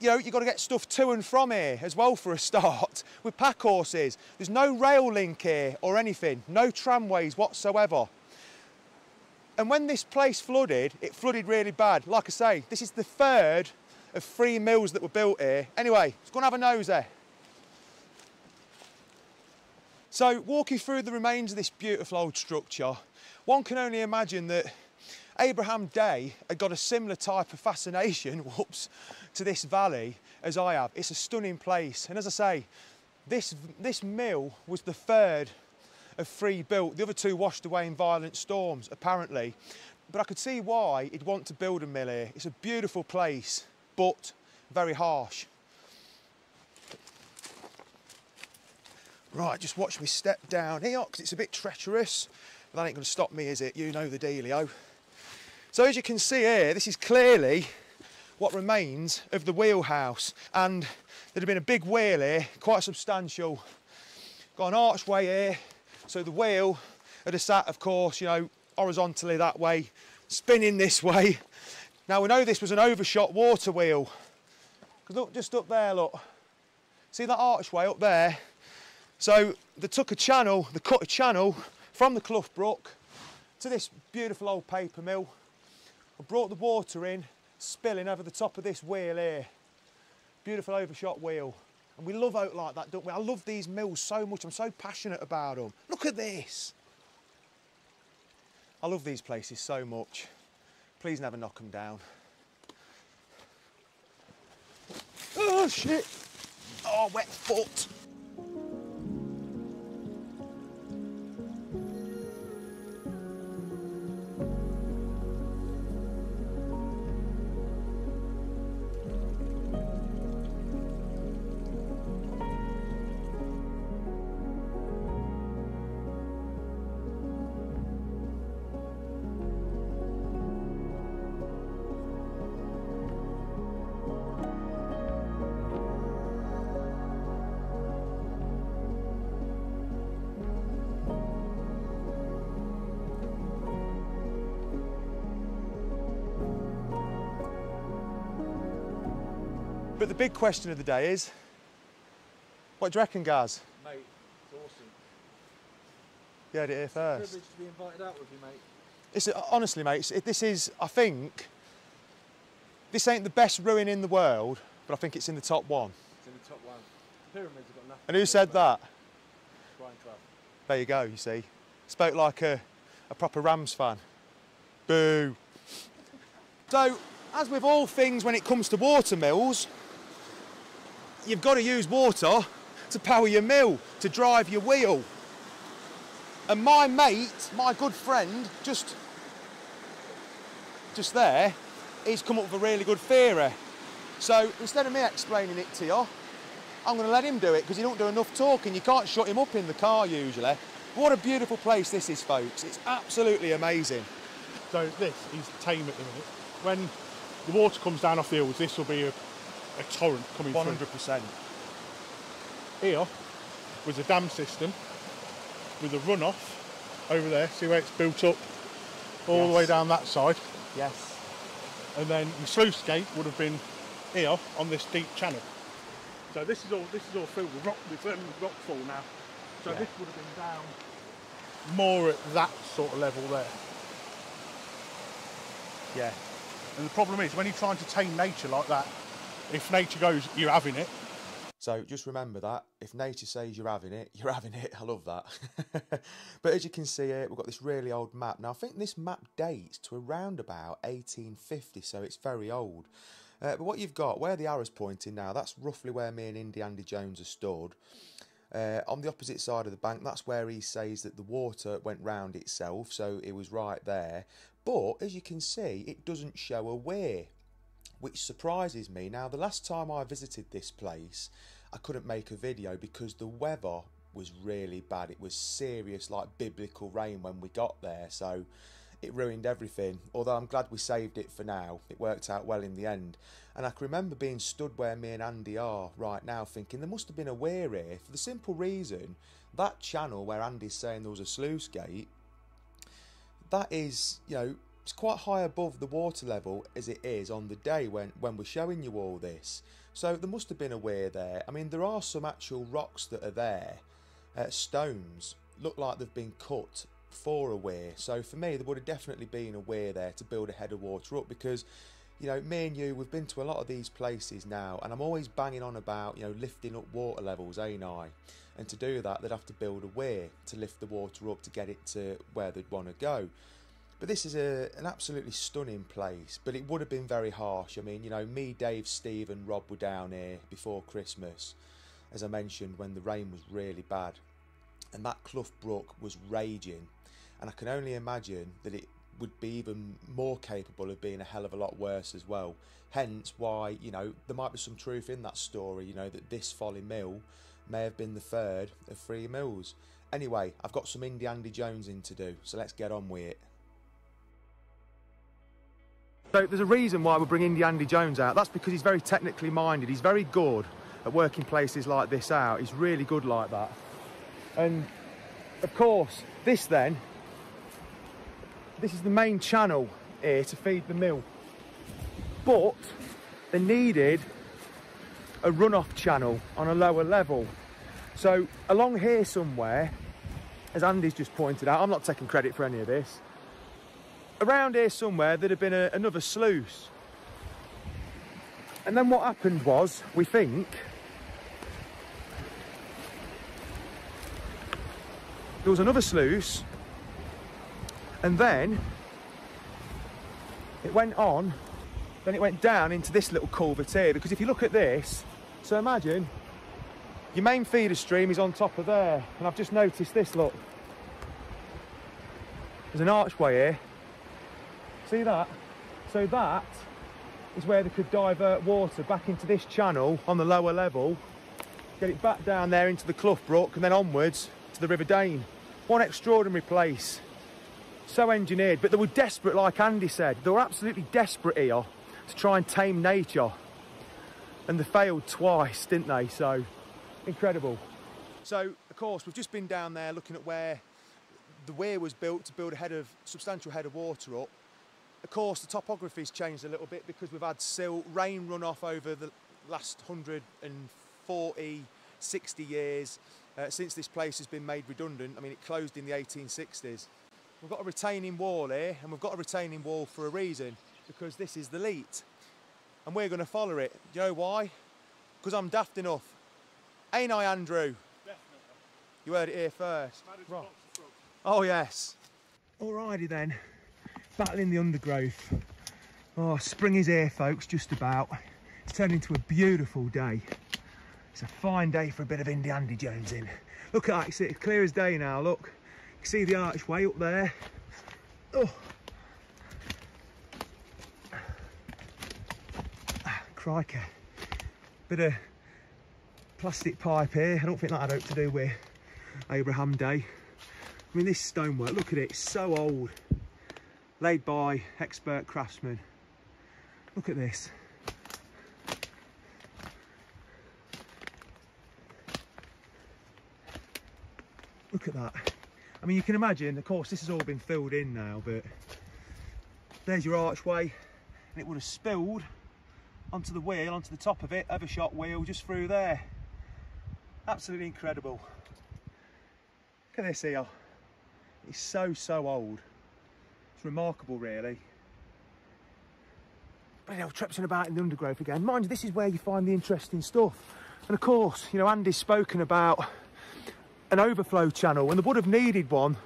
You know, you've got to get stuff to and from here as well for a start with pack horses. There's no rail link here or anything, no tramways whatsoever. And when this place flooded, it flooded really bad. Like I say, this is the third of three mills that were built here. Anyway, let's go and have a nose there. So walking through the remains of this beautiful old structure, one can only imagine that Abraham Day had got a similar type of fascination, whoops, to this valley as I have. It's a stunning place. And as I say, this, this mill was the third of three built. The other two washed away in violent storms, apparently. But I could see why he'd want to build a mill here. It's a beautiful place, but very harsh. Right, just watch me step down here because it's a bit treacherous. But that ain't going to stop me, is it? You know the dealio. So as you can see here, this is clearly what remains of the wheelhouse. And there'd have been a big wheel here, quite substantial. Got an archway here, so the wheel had have sat, of course, you know, horizontally that way, spinning this way. Now we know this was an overshot water wheel. Because look, just up there, look. See that archway up there? So they took a channel, they cut a channel from the Clough Brook to this beautiful old paper mill I brought the water in, spilling over the top of this wheel here. Beautiful overshot wheel. And we love out like that, don't we? I love these mills so much. I'm so passionate about them. Look at this. I love these places so much. Please never knock them down. Oh, shit. Oh, wet foot. Big question of the day is, what do you reckon, Gaz? Mate, it's awesome. You heard it here first. Privilege to be invited out with you, mate. It's, honestly, mate, it's- this is, I think, this ain't the best ruin in the world, but I think it's in the top one. It's in the top one. Pyramids have got nothing. And who said that? Brian Clough. There you go, you see. Spoke like a, a proper Rams fan. Boo. So, as with all things when it comes to water mills, you've got to use water to power your mill, to drive your wheel. And my mate, my good friend, just, just there, he's come up with a really good theory. So instead of me explaining it to you, I'm going to let him do it because he don't do enough talking. You can't shut him up in the car usually. What a beautiful place this is, folks. It's absolutely amazing. So this is tame at the minute. When the water comes down off the hills, this will be a, a torrent coming One through. hundred percent. Here was a dam system with a runoff over there. See where it's built up all the way down that side. Yes. And then the sluice gate would have been here on this deep channel. So this is all this is all filled with rock with um, rockfall now. So Yeah. this would have been down more at that sort of level there. Yeah. And the problem is when you're trying to tame nature like that, if nature goes, you're having it. So just remember that if nature says you're having it, you're having it. I love that. but as you can see here, we've got this really old map. Now I think this map dates to around about 1850, so it's very old. Uh, but what you've got, where the arrow's pointing now, that's roughly where me and Indy Andy Jones are stored. Uh, on the opposite side of the bank, that's where he says that the water went round itself, so it was right there. But as you can see, it doesn't show a weir which surprises me. Now, the last time I visited this place, I couldn't make a video because the weather was really bad. It was serious, like biblical rain when we got there, so it ruined everything. Although I'm glad we saved it for now, it worked out well in the end. And I can remember being stood where me and Andy are right now, thinking there must have been a weir here for the simple reason that channel where Andy's saying there was a sluice gate that is, you know, it's quite high above the water level as it is on the day when, when we're showing you all this. So there must have been a weir there. I mean, there are some actual rocks that are there, uh, stones, look like they've been cut for a weir. So for me, there would have definitely been a weir there to build a head of water up because, you know, me and you, we've been to a lot of these places now, and I'm always banging on about, you know, lifting up water levels, ain't I? And to do that, they'd have to build a weir to lift the water up to get it to where they'd want to go. But this is a, an absolutely stunning place, but it would have been very harsh. I mean, you know, me, Dave, Steve, and Rob were down here before Christmas, as I mentioned, when the rain was really bad. And that Clough Brook was raging. And I can only imagine that it would be even more capable of being a hell of a lot worse as well. Hence why, you know, there might be some truth in that story, you know, that this folly mill may have been the third of three mills. Anyway, I've got some Indy Andy Jones in to do, so let's get on with it. So there's a reason why we're bringing Andy Jones out. That's because he's very technically minded. He's very good at working places like this out. He's really good like that. And of course, this then, this is the main channel here to feed the mill. But they needed a runoff channel on a lower level. So along here somewhere, as Andy's just pointed out, I'm not taking credit for any of this, around here somewhere there'd have been a, another sluice. And then what happened was, we think, there was another sluice, and then it went on, then it went down into this little culvert here, because if you look at this, so imagine your main feeder stream is on top of there, and I've just noticed this, look. There's an archway here, See that? So that is where they could divert water back into this channel on the lower level, get it back down there into the Clough Brook and then onwards to the River Dane. One extraordinary place. So engineered, but they were desperate, like Andy said. They were absolutely desperate here to try and tame nature. And they failed twice, didn't they? So incredible. So, of course, we've just been down there looking at where the weir was built to build a head of substantial head of water up. Of course, the topography's changed a little bit because we've had silt, rain run off over the last 140, 60 years uh, since this place has been made redundant. I mean, it closed in the 1860s. We've got a retaining wall here, and we've got a retaining wall for a reason because this is the leat, and we're going to follow it. Do you know why? Because I'm daft enough. Ain't I, Andrew? Definitely. You heard it here first. Right. box of frogs. Oh yes. Alrighty then, battling the undergrowth. Oh, spring is here, folks, just about. It's turned into a beautiful day. It's a fine day for a bit of Indy Andy Jones in. Look at that, it's clear as day now, look. You can see the archway up there. Oh. Ah, crikey. Bit of plastic pipe here. I don't think that had to do with Abraham Day. I mean, this stonework, look at it, it's so old. Laid by expert craftsmen. Look at this. Look at that. I mean, you can imagine, of course, this has all been filled in now, but there's your archway, and it would have spilled onto the wheel, onto the top of it, overshot wheel, just through there. Absolutely incredible. Look at this here. It's so, so old. Remarkable, really. But know, traipsing about in the undergrowth again. Mind you, this is where you find the interesting stuff. And of course, you know, Andy's spoken about an overflow channel, and they would have needed one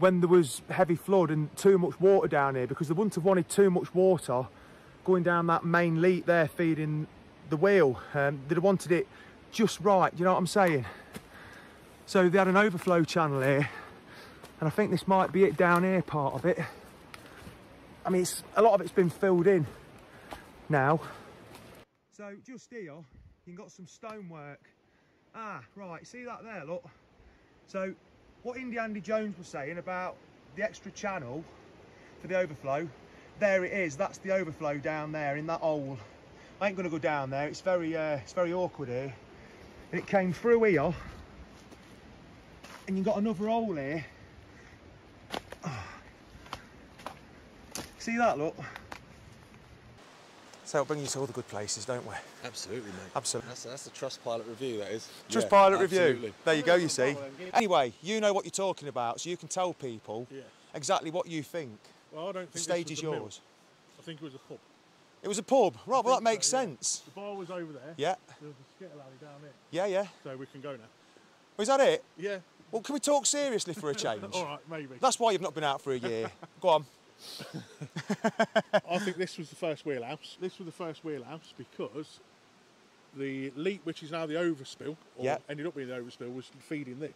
when there was heavy flood and too much water down here because they wouldn't have wanted too much water going down that main leat there feeding the wheel. Um, they'd have wanted it just right, you know what I'm saying? So they had an overflow channel here, and I think this might be it down here, part of it. I mean, it's, a lot of it's been filled in now. So just here, you've got some stonework. Ah, right, see that there, look. So what Indy Andy Jones was saying about the extra channel for the overflow, there it is, that's the overflow down there in that hole. I ain't gonna go down there, it's very, uh, it's very awkward here. And it came through here, and you've got another hole here. See that, look? So it'll bring you to all the good places, don't we? Absolutely, mate. Absolutely. That's, that's a trust pilot review, that is. Trust Yeah, pilot review. absolutely. There you go, you see. Anyway, you know what you're talking about, so you can tell people Yeah. exactly what you think. Well, I don't think the this stage was is a mill. yours. I think it was a pub. It was a pub. Right, well, that makes so, yeah. sense. The bar was over there. Yeah. There was a skittle alley down there. Yeah, yeah. So we can go now. Is that it? Yeah. Well, can we talk seriously for a change? All right, maybe. That's why you've not been out for a year. Go on. I think this was the first wheelhouse. This was the first wheelhouse because the leat, which is now the overspill, or Yeah. ended up being the overspill, was feeding this.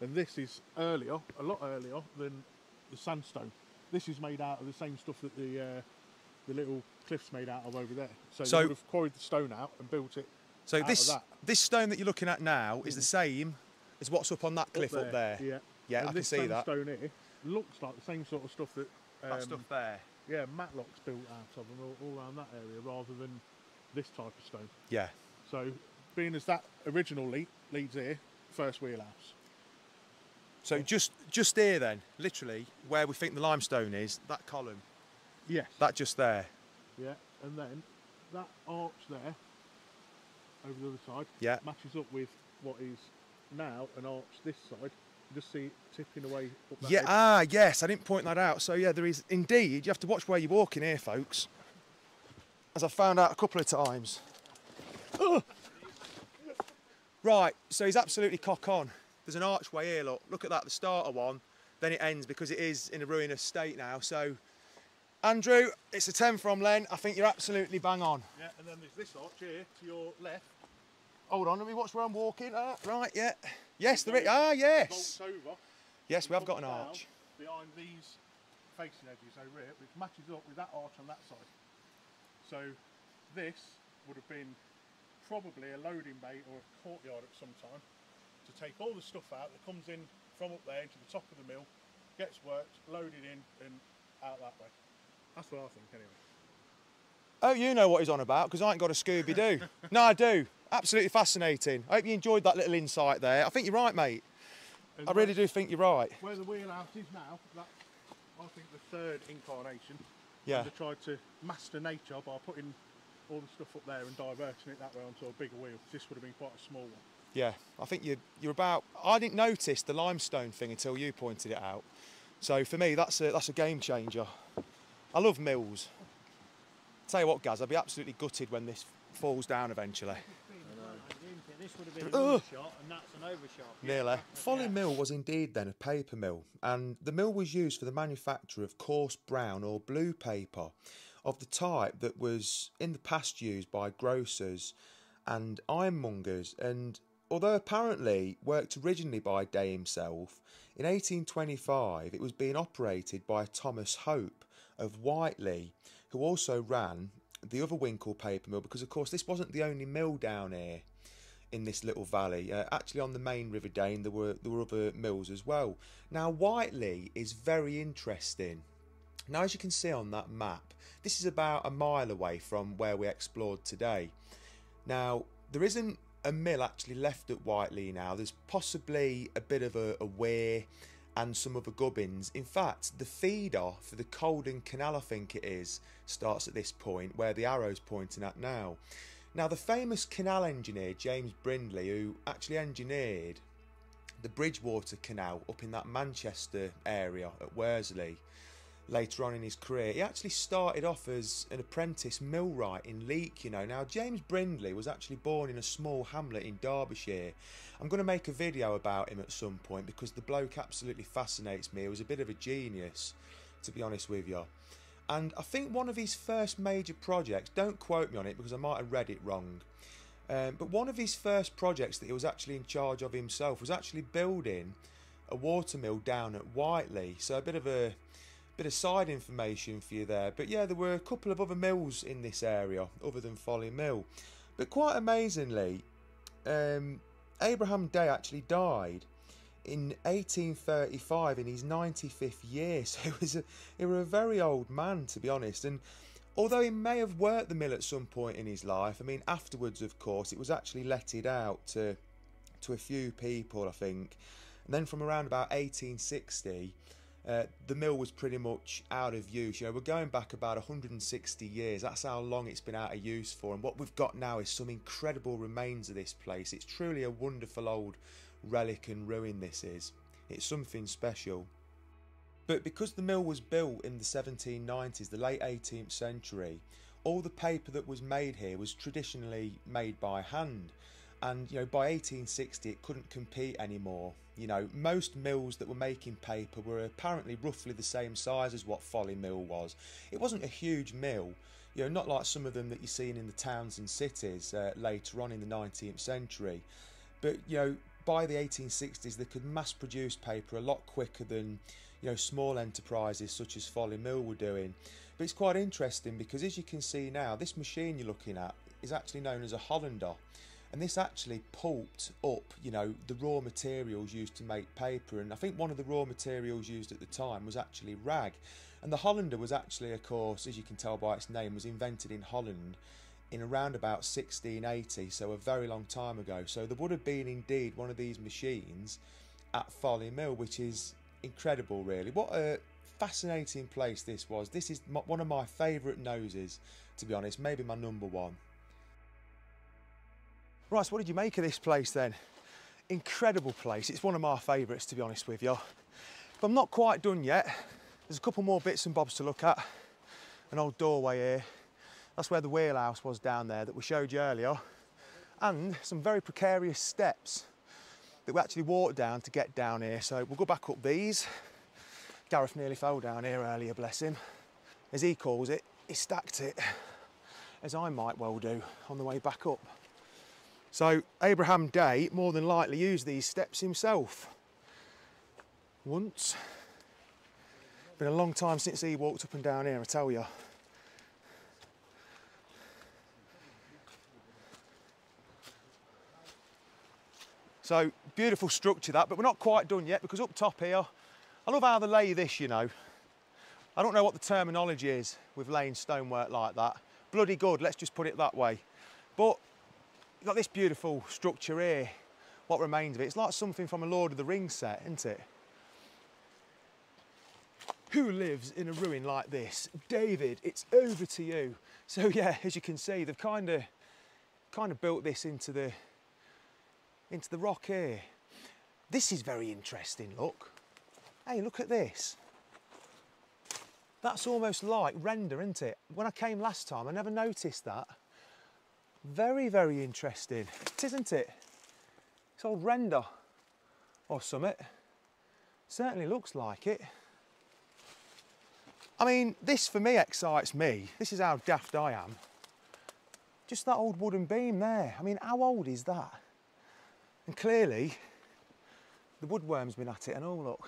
And this is earlier, a lot earlier than the sandstone. This is made out of the same stuff that the uh, the little cliff's made out of over there. So, So- they would have quarried the stone out and built it. So this this stone that you're looking at now is the same as what's up on that cliff up there. Yeah. Yeah, and I can see that. sandstone here looks like the same sort of stuff that. Um, That stuff there. Yeah, Matlock's built out of them all, all around that area rather than this type of stone. Yeah. So, being as that original lead leads here, first wheelhouse. So just just here then, literally where we think the limestone is, that column. Yes. That just there. Yeah, and then that arch there, over the other side, Yeah. matches up with what is now an arch this side. You just see it tipping away up that Yeah, ah, yes, I didn't point that out. So yeah, there is indeed. You have to watch where you're walking here, folks. As I found out a couple of times. Right, so he's absolutely cock on. There's an archway here, look. Look at that, the starter one. Then it ends because it is in a ruinous state now. So, Andrew, it's a 10 from Len. I think you're absolutely bang on. Yeah, and then there's this arch here to your left. Hold on, let me watch where I'm walking. Ah, right, yeah. Yes, there is. Ah, yes. Over. Yes, we have got an arch. Behind these facing edges over here, which matches up with that arch on that side. So this would have been probably a loading bay or a courtyard at some time to take all the stuff out that comes in from up there into the top of the mill, gets worked, loaded in and out that way. That's what I think anyway. Oh, you know what he's on about because I ain't got a Scooby Doo. no, I do. Absolutely fascinating. I hope you enjoyed that little insight there. I think you're right, mate. And I really do think you're right. Where the wheelhouse is now, that's I think the third incarnation. Yeah. And tried to master nature by putting all the stuff up there and diverting it that way onto a bigger wheel. This would have been quite a small one. Yeah, I think you're, you're about. I didn't notice the limestone thing until you pointed it out. So for me, that's a, that's a game changer. I love mills. Tell you what, Gaz, I'd be absolutely gutted when this falls down eventually. This would have been an Ugh. undershot, and that's an overshot. Nearly. Folly Mill was indeed then a paper mill, and the mill was used for the manufacture of coarse brown or blue paper of the type that was in the past used by grocers and ironmongers. And although apparently worked originally by Day himself, in 1825 it was being operated by Thomas Hope of Whiteley, who also ran the other Wincle paper mill because, of course, this wasn't the only mill down here in this little valley. Uh, actually, on the main River Dane, there were there were other mills as well. Now, Whiteley is very interesting Now, as you can see on that map, this is about a mile away from where we explored today. Now, there isn't a mill actually left at Whiteley now. There's possibly a bit of a, a weir and some other gubbins. In fact, the feeder for the Caldon Canal, I think it is, starts at this point where the arrow's pointing at now. Now, the famous canal engineer James Brindley, who actually engineered the Bridgewater Canal up in that Manchester area at Worsley, later on in his career. He actually started off as an apprentice millwright in Leek, you know. Now, James Brindley was actually born in a small hamlet in Derbyshire. I'm going to make a video about him at some point because the bloke absolutely fascinates me. He was a bit of a genius, to be honest with you. And I think one of his first major projects, don't quote me on it because I might have read it wrong, um, but one of his first projects that he was actually in charge of himself was actually building a watermill down at Whiteley. So a bit of a bit of side information for you there. But yeah, there were a couple of other mills in this area other than Folly Mill. But quite amazingly, um, Abraham Day actually died in 1835 in his 95th year. So he was a, he was a very old man, to be honest. And although he may have worked the mill at some point in his life, I mean, afterwards, of course, it was actually letted out to to a few people, I think. And then from around about 1860, uh, the mill was pretty much out of use. You know, we're going back about 160 years. That's how long it's been out of use for. And what we've got now is some incredible remains of this place. It's truly a wonderful old relic and ruin. This is. It's something special. But because the mill was built in the 1790s, the late 18th century, all the paper that was made here was traditionally made by hand. And you know, by 1860, it couldn't compete anymore. You know, most mills that were making paper were apparently roughly the same size as what Folly Mill was. It wasn't a huge mill, you know, not like some of them that you're seeing in the towns and cities uh, later on in the 19th century. But you know, by the 1860s, they could mass produce paper a lot quicker than you know small enterprises such as Folly Mill were doing. But it's quite interesting because as you can see now, this machine you're looking at is actually known as a Hollander. And this actually pulped up you know the raw materials used to make paper. And i think one of the raw materials used at the time was actually rag. And the hollander was actually of course as you can tell by its name was invented in holland in around about 1680 so a very long time ago so there would have been indeed one of these machines at folly mill which is incredible really what a fascinating place this was this is one of my favourite noses to be honest maybe my number one Right, so what did you make of this place then? Incredible place. It's one of my favourites, to be honest with you. But I'm not quite done yet. There's a couple more bits and bobs to look at. An old doorway here. That's where the wheelhouse was down there that we showed you earlier. And some very precarious steps that we actually walked down to get down here. So we'll go back up these. Gareth nearly fell down here earlier, bless him. As he calls it, he stacked it, as I might well do on the way back up. So Abraham Day more than likely used these steps himself. Once. Been a long time since he walked up and down here, I tell you. So beautiful structure that, but we're not quite done yet because up top here, I love how they lay this, you know. I don't know what the terminology is with laying stonework like that. Bloody good, let's just put it that way. But You've got this beautiful structure here, what remains of it. It's like something from a Lord of the Rings set, isn't it? Who lives in a ruin like this? David, it's over to you. So yeah, as you can see, they've kind of kind of built this into the into the rock here. This is very interesting, look. Hey, look at this. That's almost like render, isn't it? When I came last time, I never noticed that. Very, very interesting, isn't it? It's old render or summit. Certainly looks like it. I mean, this for me excites me. This is how daft I am. Just that old wooden beam there. I mean, how old is that? And clearly, the woodworm's been at it and all, look.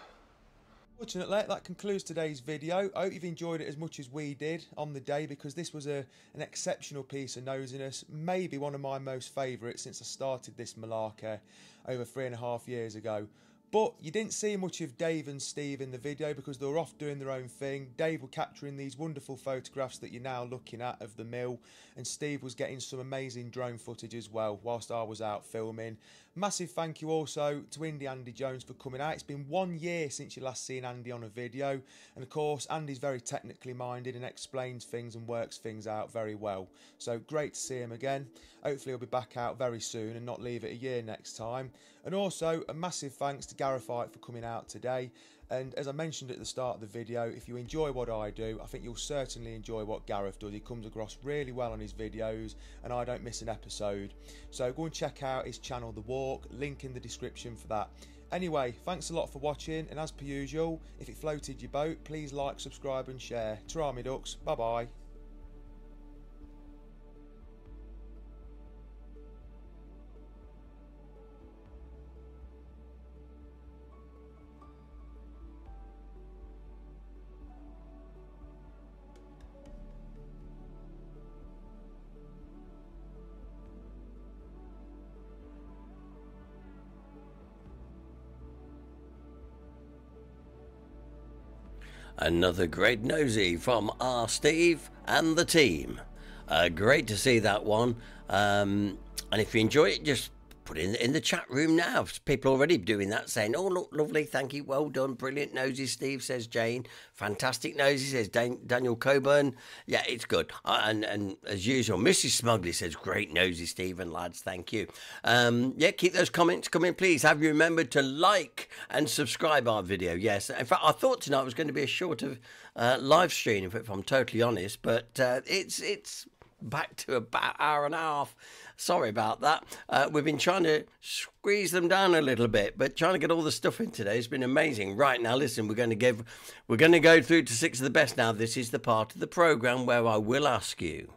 Fortunately, that concludes today's video. I hope you've enjoyed it as much as we did on the day because this was a, an exceptional piece of nosiness. Maybe one of my most favourites since I started this Malacca over three and a half years ago. But you didn't see much of Dave and Steve in the video because they were off doing their own thing. Dave were capturing these wonderful photographs that you're now looking at of the mill, and Steve was getting some amazing drone footage as well whilst I was out filming. Massive thank you also to Indy Andy Jones for coming out. It's been one year since you last seen Andy on a video, and of course, Andy's very technically minded and explains things and works things out very well. So great to see him again. Hopefully, he'll be back out very soon and not leave it a year next time. And also, a massive thanks to Garethite for coming out today. And as I mentioned at the start of the video, if you enjoy what I do, I think you'll certainly enjoy what Gareth does. He comes across really well on his videos, and I don't miss an episode. So go and check out his channel, The Walk, link in the description for that. Anyway, thanks a lot for watching, and as per usual, if it floated your boat, please like, subscribe, and share. Ta me ducks, Bye bye Another great nosy from our Steve and the team. Uh, great to see that one. Um, and if you enjoy it, just put in, in the chat room now. People already doing that, saying, "Oh, look, lovely, thank you, well done, brilliant nosy." Steve says Jane, fantastic nosy says Dan- Daniel Coburn. Yeah, it's good. Uh, and and as usual, Mrs. Smugly says, "Great nosy, Stephen lads, thank you." Um, yeah, keep those comments coming, please. Have you remembered to like and subscribe our video? Yes. In fact, I thought tonight was going to be a shorter uh, live stream, if I'm totally honest, but uh, it's it's back to about hour and a half. Sorry about that. Uh, we've been trying to squeeze them down a little bit, but trying to get all the stuff in today has been amazing. Right now, listen, we're going to give, we're going to go through to six of the best. Now, this is the part of the program where I will ask you.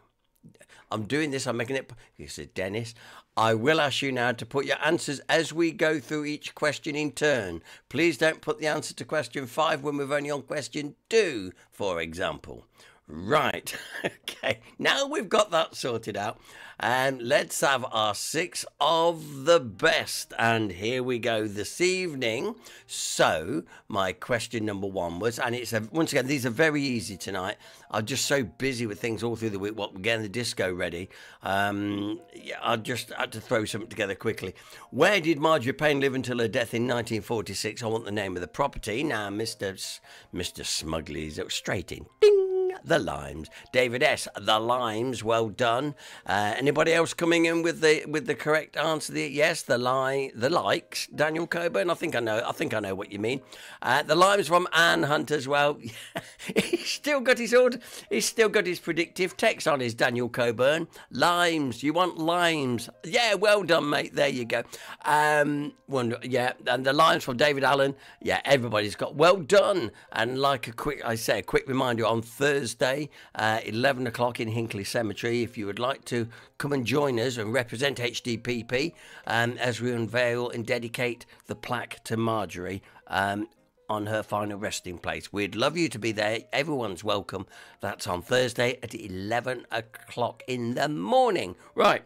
I'm doing this. I'm making it. He said, Dennis. I will ask you now to put your answers as we go through each question in turn. Please don't put the answer to question five when we're only on question two, for example. Right. okay. Now we've got that sorted out. And let's have our six of the best. And here we go this evening. So, my question number one was, and it's a, once again, these are very easy tonight. I'm just so busy with things all through the week. What getting the disco ready. Um, yeah, I just had to throw something together quickly. Where did Marjorie Payne live until her death in 1946? I want the name of the property. Now, Mr. S- Mr. Smuggley's straight in. Ding! The limes. David S. The limes. Well done. Uh, anybody else coming in with the with the correct answer? The, yes, the lie, the likes. Daniel Coburn. I think I know. I think I know what you mean. Uh, the limes from Anne Hunt as well. he's still got his order. He's still got his predictive text on his Daniel Coburn. Limes. You want limes? Yeah. Well done, mate. There you go. Um, wonder, yeah. And the limes from David Allen. Yeah. Everybody's got well done. And like a quick, I say, a quick reminder on Thursday, uh, 11 o'clock in Hinckley Cemetery. If you would like to come and join us and represent HDPP um, as we unveil and dedicate the plaque to Marjorie. Um, on her final resting place. We'd love you to be there. Everyone's welcome. That's on Thursday at 11 o'clock in the morning. Right.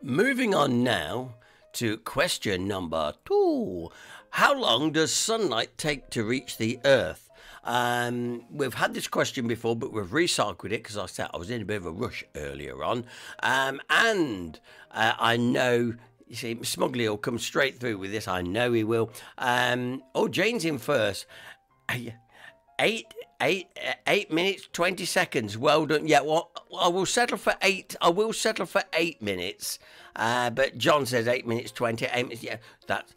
Moving on now to question number two. How long does sunlight take to reach the Earth? Um, we've had this question before, but we've recycled it because I said I was in a bit of a rush earlier on. Um, and uh, I know you see, Smugly will come straight through with this. I know he will. Um, oh, Jane's in first. Eight, eight, eight minutes, twenty seconds. Well done. Yeah, well, I will settle for eight. I will settle for eight minutes. Uh, but John says eight minutes, twenty. Eight minutes. Yeah, that's.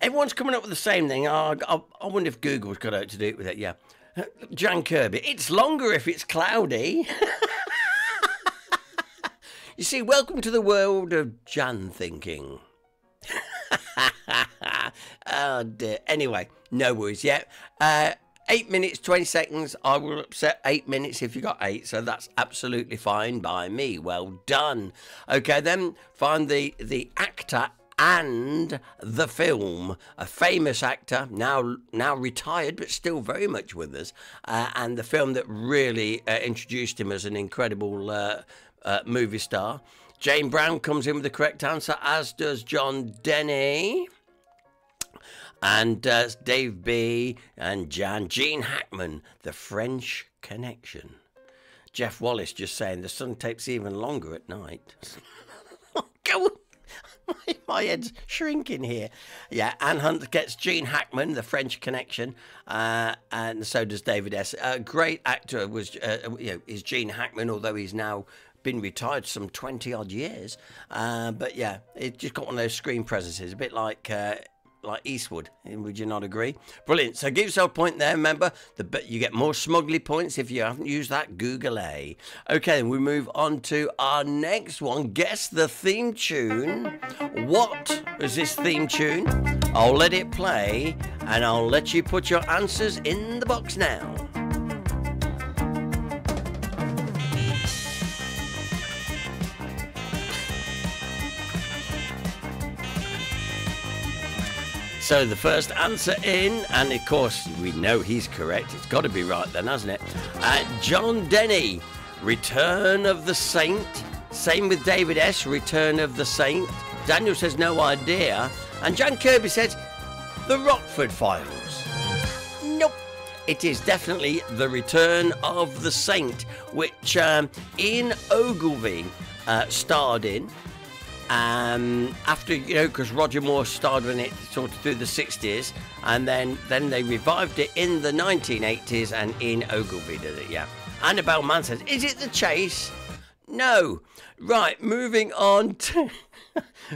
Everyone's coming up with the same thing. Oh, I, wonder if Google's got out to do it with it. Yeah. Jan Kirby. It's longer if it's cloudy. You see, welcome to the world of Jan thinking. oh dear. Anyway, no worries yet. Uh, eight minutes, 20 seconds. I will upset eight minutes if you got eight, so that's absolutely fine by me. Well done. Okay, then find the, the actor and the film. A famous actor, now now retired, but still very much with us, uh, and the film that really uh, introduced him as an incredible uh, uh, movie star. Jane Brown comes in with the correct answer, as does John Denny. and uh, Dave B and Jan Gene Hackman, The French Connection. Jeff Wallace just saying the sun takes even longer at night. Go on. My, my head's shrinking here. Yeah, Anne Hunt gets Gene Hackman, the French Connection, uh, and so does David S. A great actor was uh, you know is Gene Hackman, although he's now been retired some twenty odd years. Uh, but yeah, it just got one of those screen presences, a bit like. Uh, like Eastwood, eh, would you not agree? Brilliant. So give yourself a point there. Remember, the you get more smugly points if you haven't used that Google A. Okay, we move on to our next one. Guess the theme tune. What is this theme tune? I'll let it play, and I'll let you put your answers in the box now. So the first answer in, and of course we know he's correct. It's got to be right then, hasn't it? Uh, John Denny, Return of the Saint. Same with David S. Return of the Saint. Daniel says no idea, and Jan Kirby says the Rockford Files. Nope. It is definitely the Return of the Saint, which um, Ian Ogilvy uh, starred in um, after you know because Roger Moore starred in it sort of through the 60s and then then they revived it in the 1980s and Ian Ogilvy did it yeah Annabelle Mann says is it the chase no right moving on to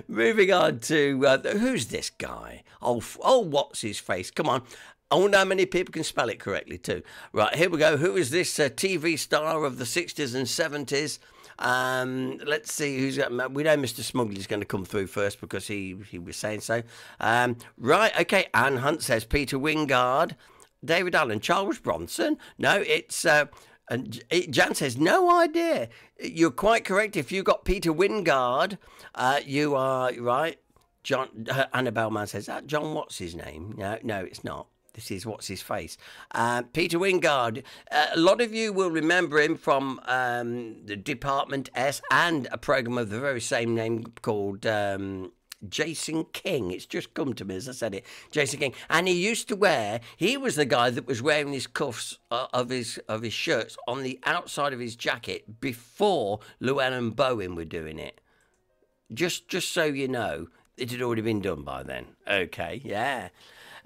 moving on to uh, who's this guy oh oh what's his face come on I wonder how many people can spell it correctly too. Right, here we go. Who is this uh, TV star of the 60s and 70s? Um, let's see who's got. We know Mr. Smuggley's going to come through first because he he was saying so. Um, right, okay. Anne Hunt says Peter Wyngarde, David Allen, Charles Bronson. No, it's. Uh, and Jan says, no idea. You're quite correct. If you got Peter Wyngarde, uh, you are right. John uh, Annabelle says that John. What's his name? No, no, it's not. This is what's his face. Uh, Peter Wyngarde. Uh, a lot of you will remember him from um, the Department S and a program of the very same name called. Um, Jason King. It's just come to me as I said it. Jason King, and he used to wear. He was the guy that was wearing his cuffs uh, of his of his shirts on the outside of his jacket before Llewelyn-Bowen were doing it. Just just so you know, it had already been done by then. Okay, yeah.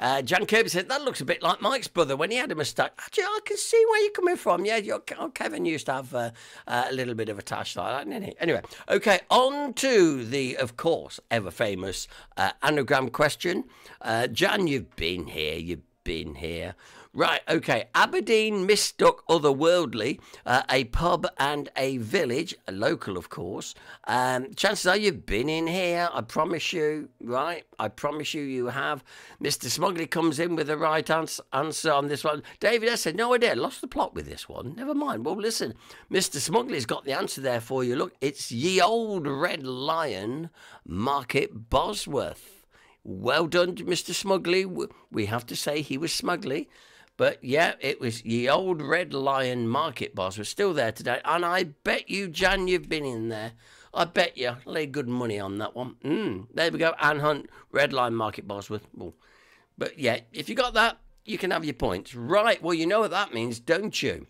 Uh, Jan Kirby said, that looks a bit like Mike's brother when he had a moustache. Actually, I can see where you're coming from. Yeah, oh, Kevin used to have uh, uh, a little bit of a tash like that, didn't he? Anyway, okay, on to the, of course, ever famous uh, anagram question. Uh, Jan, you've been here, you've been here. Right, okay. Aberdeen mistook otherworldly, uh, a pub and a village, a local, of course. Um, chances are you've been in here. I promise you, right? I promise you, you have. Mr. Smuggley comes in with the right answer, answer on this one. David I said, no idea. Lost the plot with this one. Never mind. Well, listen, Mr. Smuggley's got the answer there for you. Look, it's Ye Old Red Lion, Market Bosworth. Well done, Mr. Smuggley. We have to say he was smugly. But yeah, it was the old Red Lion Market Bosworth still there today, and I bet you, Jan, you've been in there. I bet you lay good money on that one. Mm, there we go, Anne Hunt, Red Lion Market Bosworth. But yeah, if you got that, you can have your points. Right. Well, you know what that means, don't you?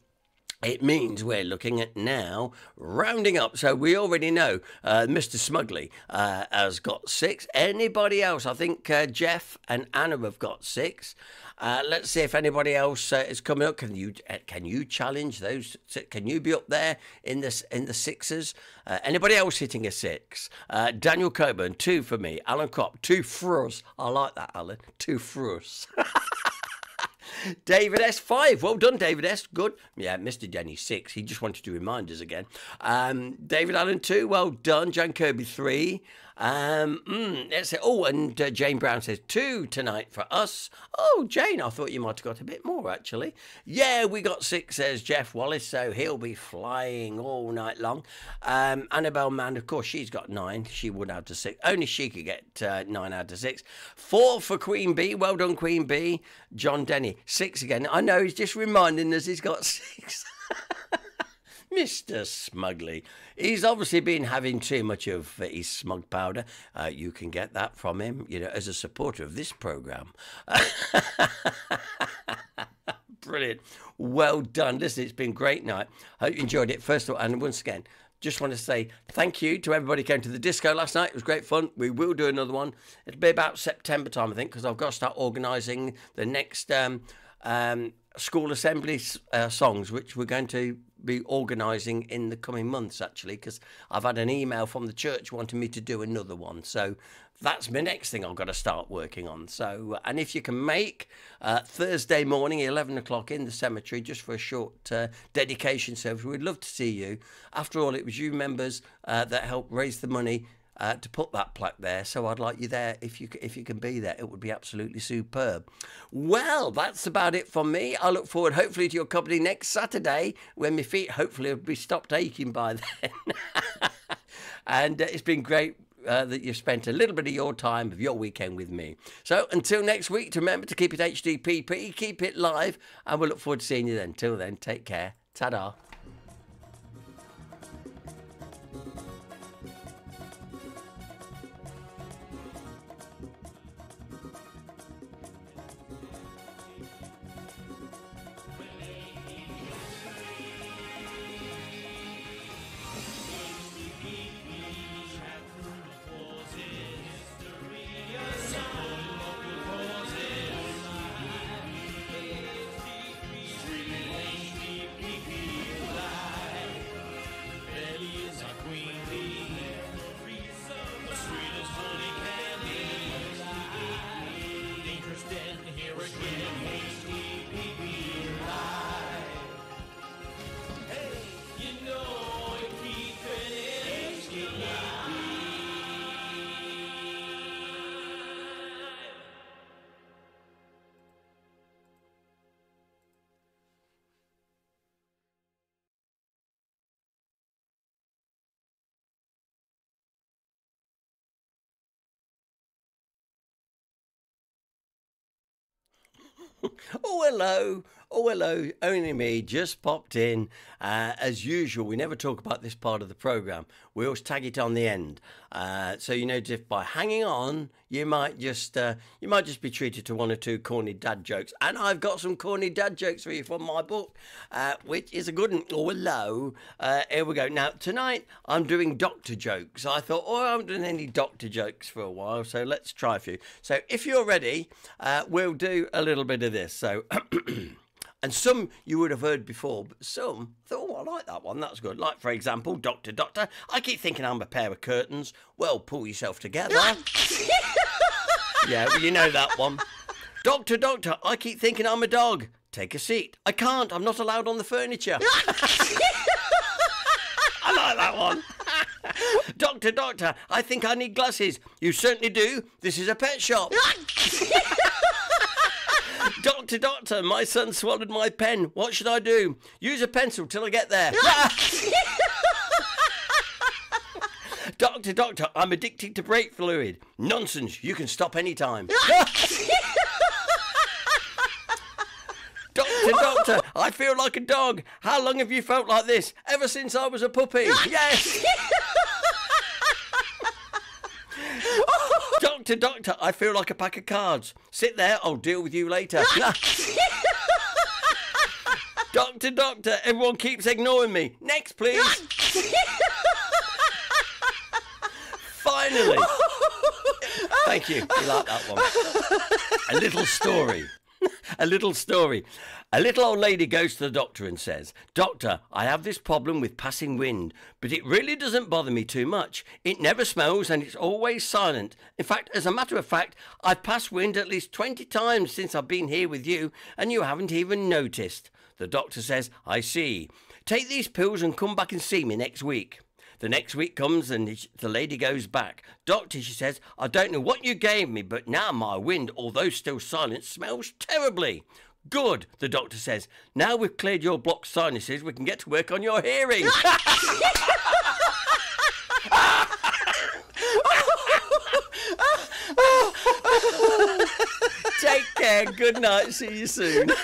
It means we're looking at now rounding up. So we already know uh, Mr. Smugly uh, has got six. Anybody else? I think uh, Jeff and Anna have got six. Uh, let's see if anybody else uh, is coming up. Can you uh, can you challenge those? Can you be up there in this in the sixes? anybody else hitting a six? Daniel Coburn, two for me. Alan Crop, two for us. I like that, Alan. Two for us. David S. Five. Well done, David S. Good. Yeah, Mr. Denny six. He just wanted to remind us again. Um, David Allen two. Well done. Jan Kirby three. Um, mm, let's say, oh, and uh, Jane Brown says two tonight for us. Oh, Jane, I thought you might have got a bit more actually. Yeah, we got six, says Jeff Wallace, so he'll be flying all night long. Um, Annabelle Mann, of course, she's got nine. She would out of six. Only she could get uh, nine out of six. Four for Queen Bee. Well done, Queen Bee. John Denny, six again. I know he's just reminding us he's got six. Mr. Smugly. He's obviously been having too much of uh, his smug powder. Uh, you can get that from him, you know, as a supporter of this program. Brilliant. Well done. Listen, it's been a great night. Hope you enjoyed it. First of all, and once again, just want to say thank you to everybody who came to the disco last night. It was great fun. We will do another one. It'll be about September time, I think, because I've got to start organising the next um, um, school assembly uh, songs, which we're going to be organising in the coming months, actually, because I've had an email from the church wanting me to do another one. So that's my next thing I've got to start working on. So, uh, and if you can make uh, Thursday morning, 11 o'clock in the cemetery, just for a short uh, dedication service, we'd love to see you. After all, it was you members uh, that helped raise the money. Uh, to put that plaque there, so I'd like you there if you if you can be there. It would be absolutely superb. Well, that's about it from me. I look forward, hopefully, to your company next Saturday when my feet hopefully will be stopped aching by then. and uh, it's been great uh, that you've spent a little bit of your time of your weekend with me. So until next week, to remember to keep it HDPP, keep it live, and we'll look forward to seeing you then. Till then, take care. Ta da. Oh, hello. Oh, hello. Only me. Just popped in. Uh, as usual, we never talk about this part of the programme. We always tag it on the end. Uh, so, you know, just by hanging on, you might just uh, you might just be treated to one or two corny dad jokes. And I've got some corny dad jokes for you from my book, uh, which is a good one. Oh, hello. Uh, here we go. Now, tonight I'm doing doctor jokes. I thought, oh, I haven't done any doctor jokes for a while, so let's try a few. So, if you're ready, uh, we'll do a little bit of this. So, and some you would have heard before, but some thought, oh, I like that one, that's good. Like, for example, Doctor, Doctor, I keep thinking I'm a pair of curtains. Well, pull yourself together. yeah, well, you know that one. Doctor, Doctor, I keep thinking I'm a dog. Take a seat. I can't, I'm not allowed on the furniture. I like that one. Doctor, doctor, I think I need glasses. You certainly do. This is a pet shop. doctor, doctor, my son swallowed my pen. What should I do? Use a pencil till I get there. doctor, doctor, I'm addicted to brake fluid. Nonsense. You can stop any time. Doctor, doctor, I feel like a dog. How long have you felt like this? Ever since I was a puppy. Yes. Doctor, doctor, I feel like a pack of cards. Sit there, I'll deal with you later. doctor, doctor, everyone keeps ignoring me. Next, please. Finally. Thank you. You like that one? A little story. A little story. A little old lady goes to the doctor and says, Doctor, I have this problem with passing wind, but it really doesn't bother me too much. It never smells and it's always silent. In fact, as a matter of fact, I've passed wind at least 20 times since I've been here with you, and you haven't even noticed. The doctor says, I see. Take these pills and come back and see me next week. The next week comes and the lady goes back. Doctor, she says, I don't know what you gave me, but now my wind, although still silent, smells terribly. Good, the doctor says. Now we've cleared your blocked sinuses, we can get to work on your hearing. Take care. Good night. See you soon.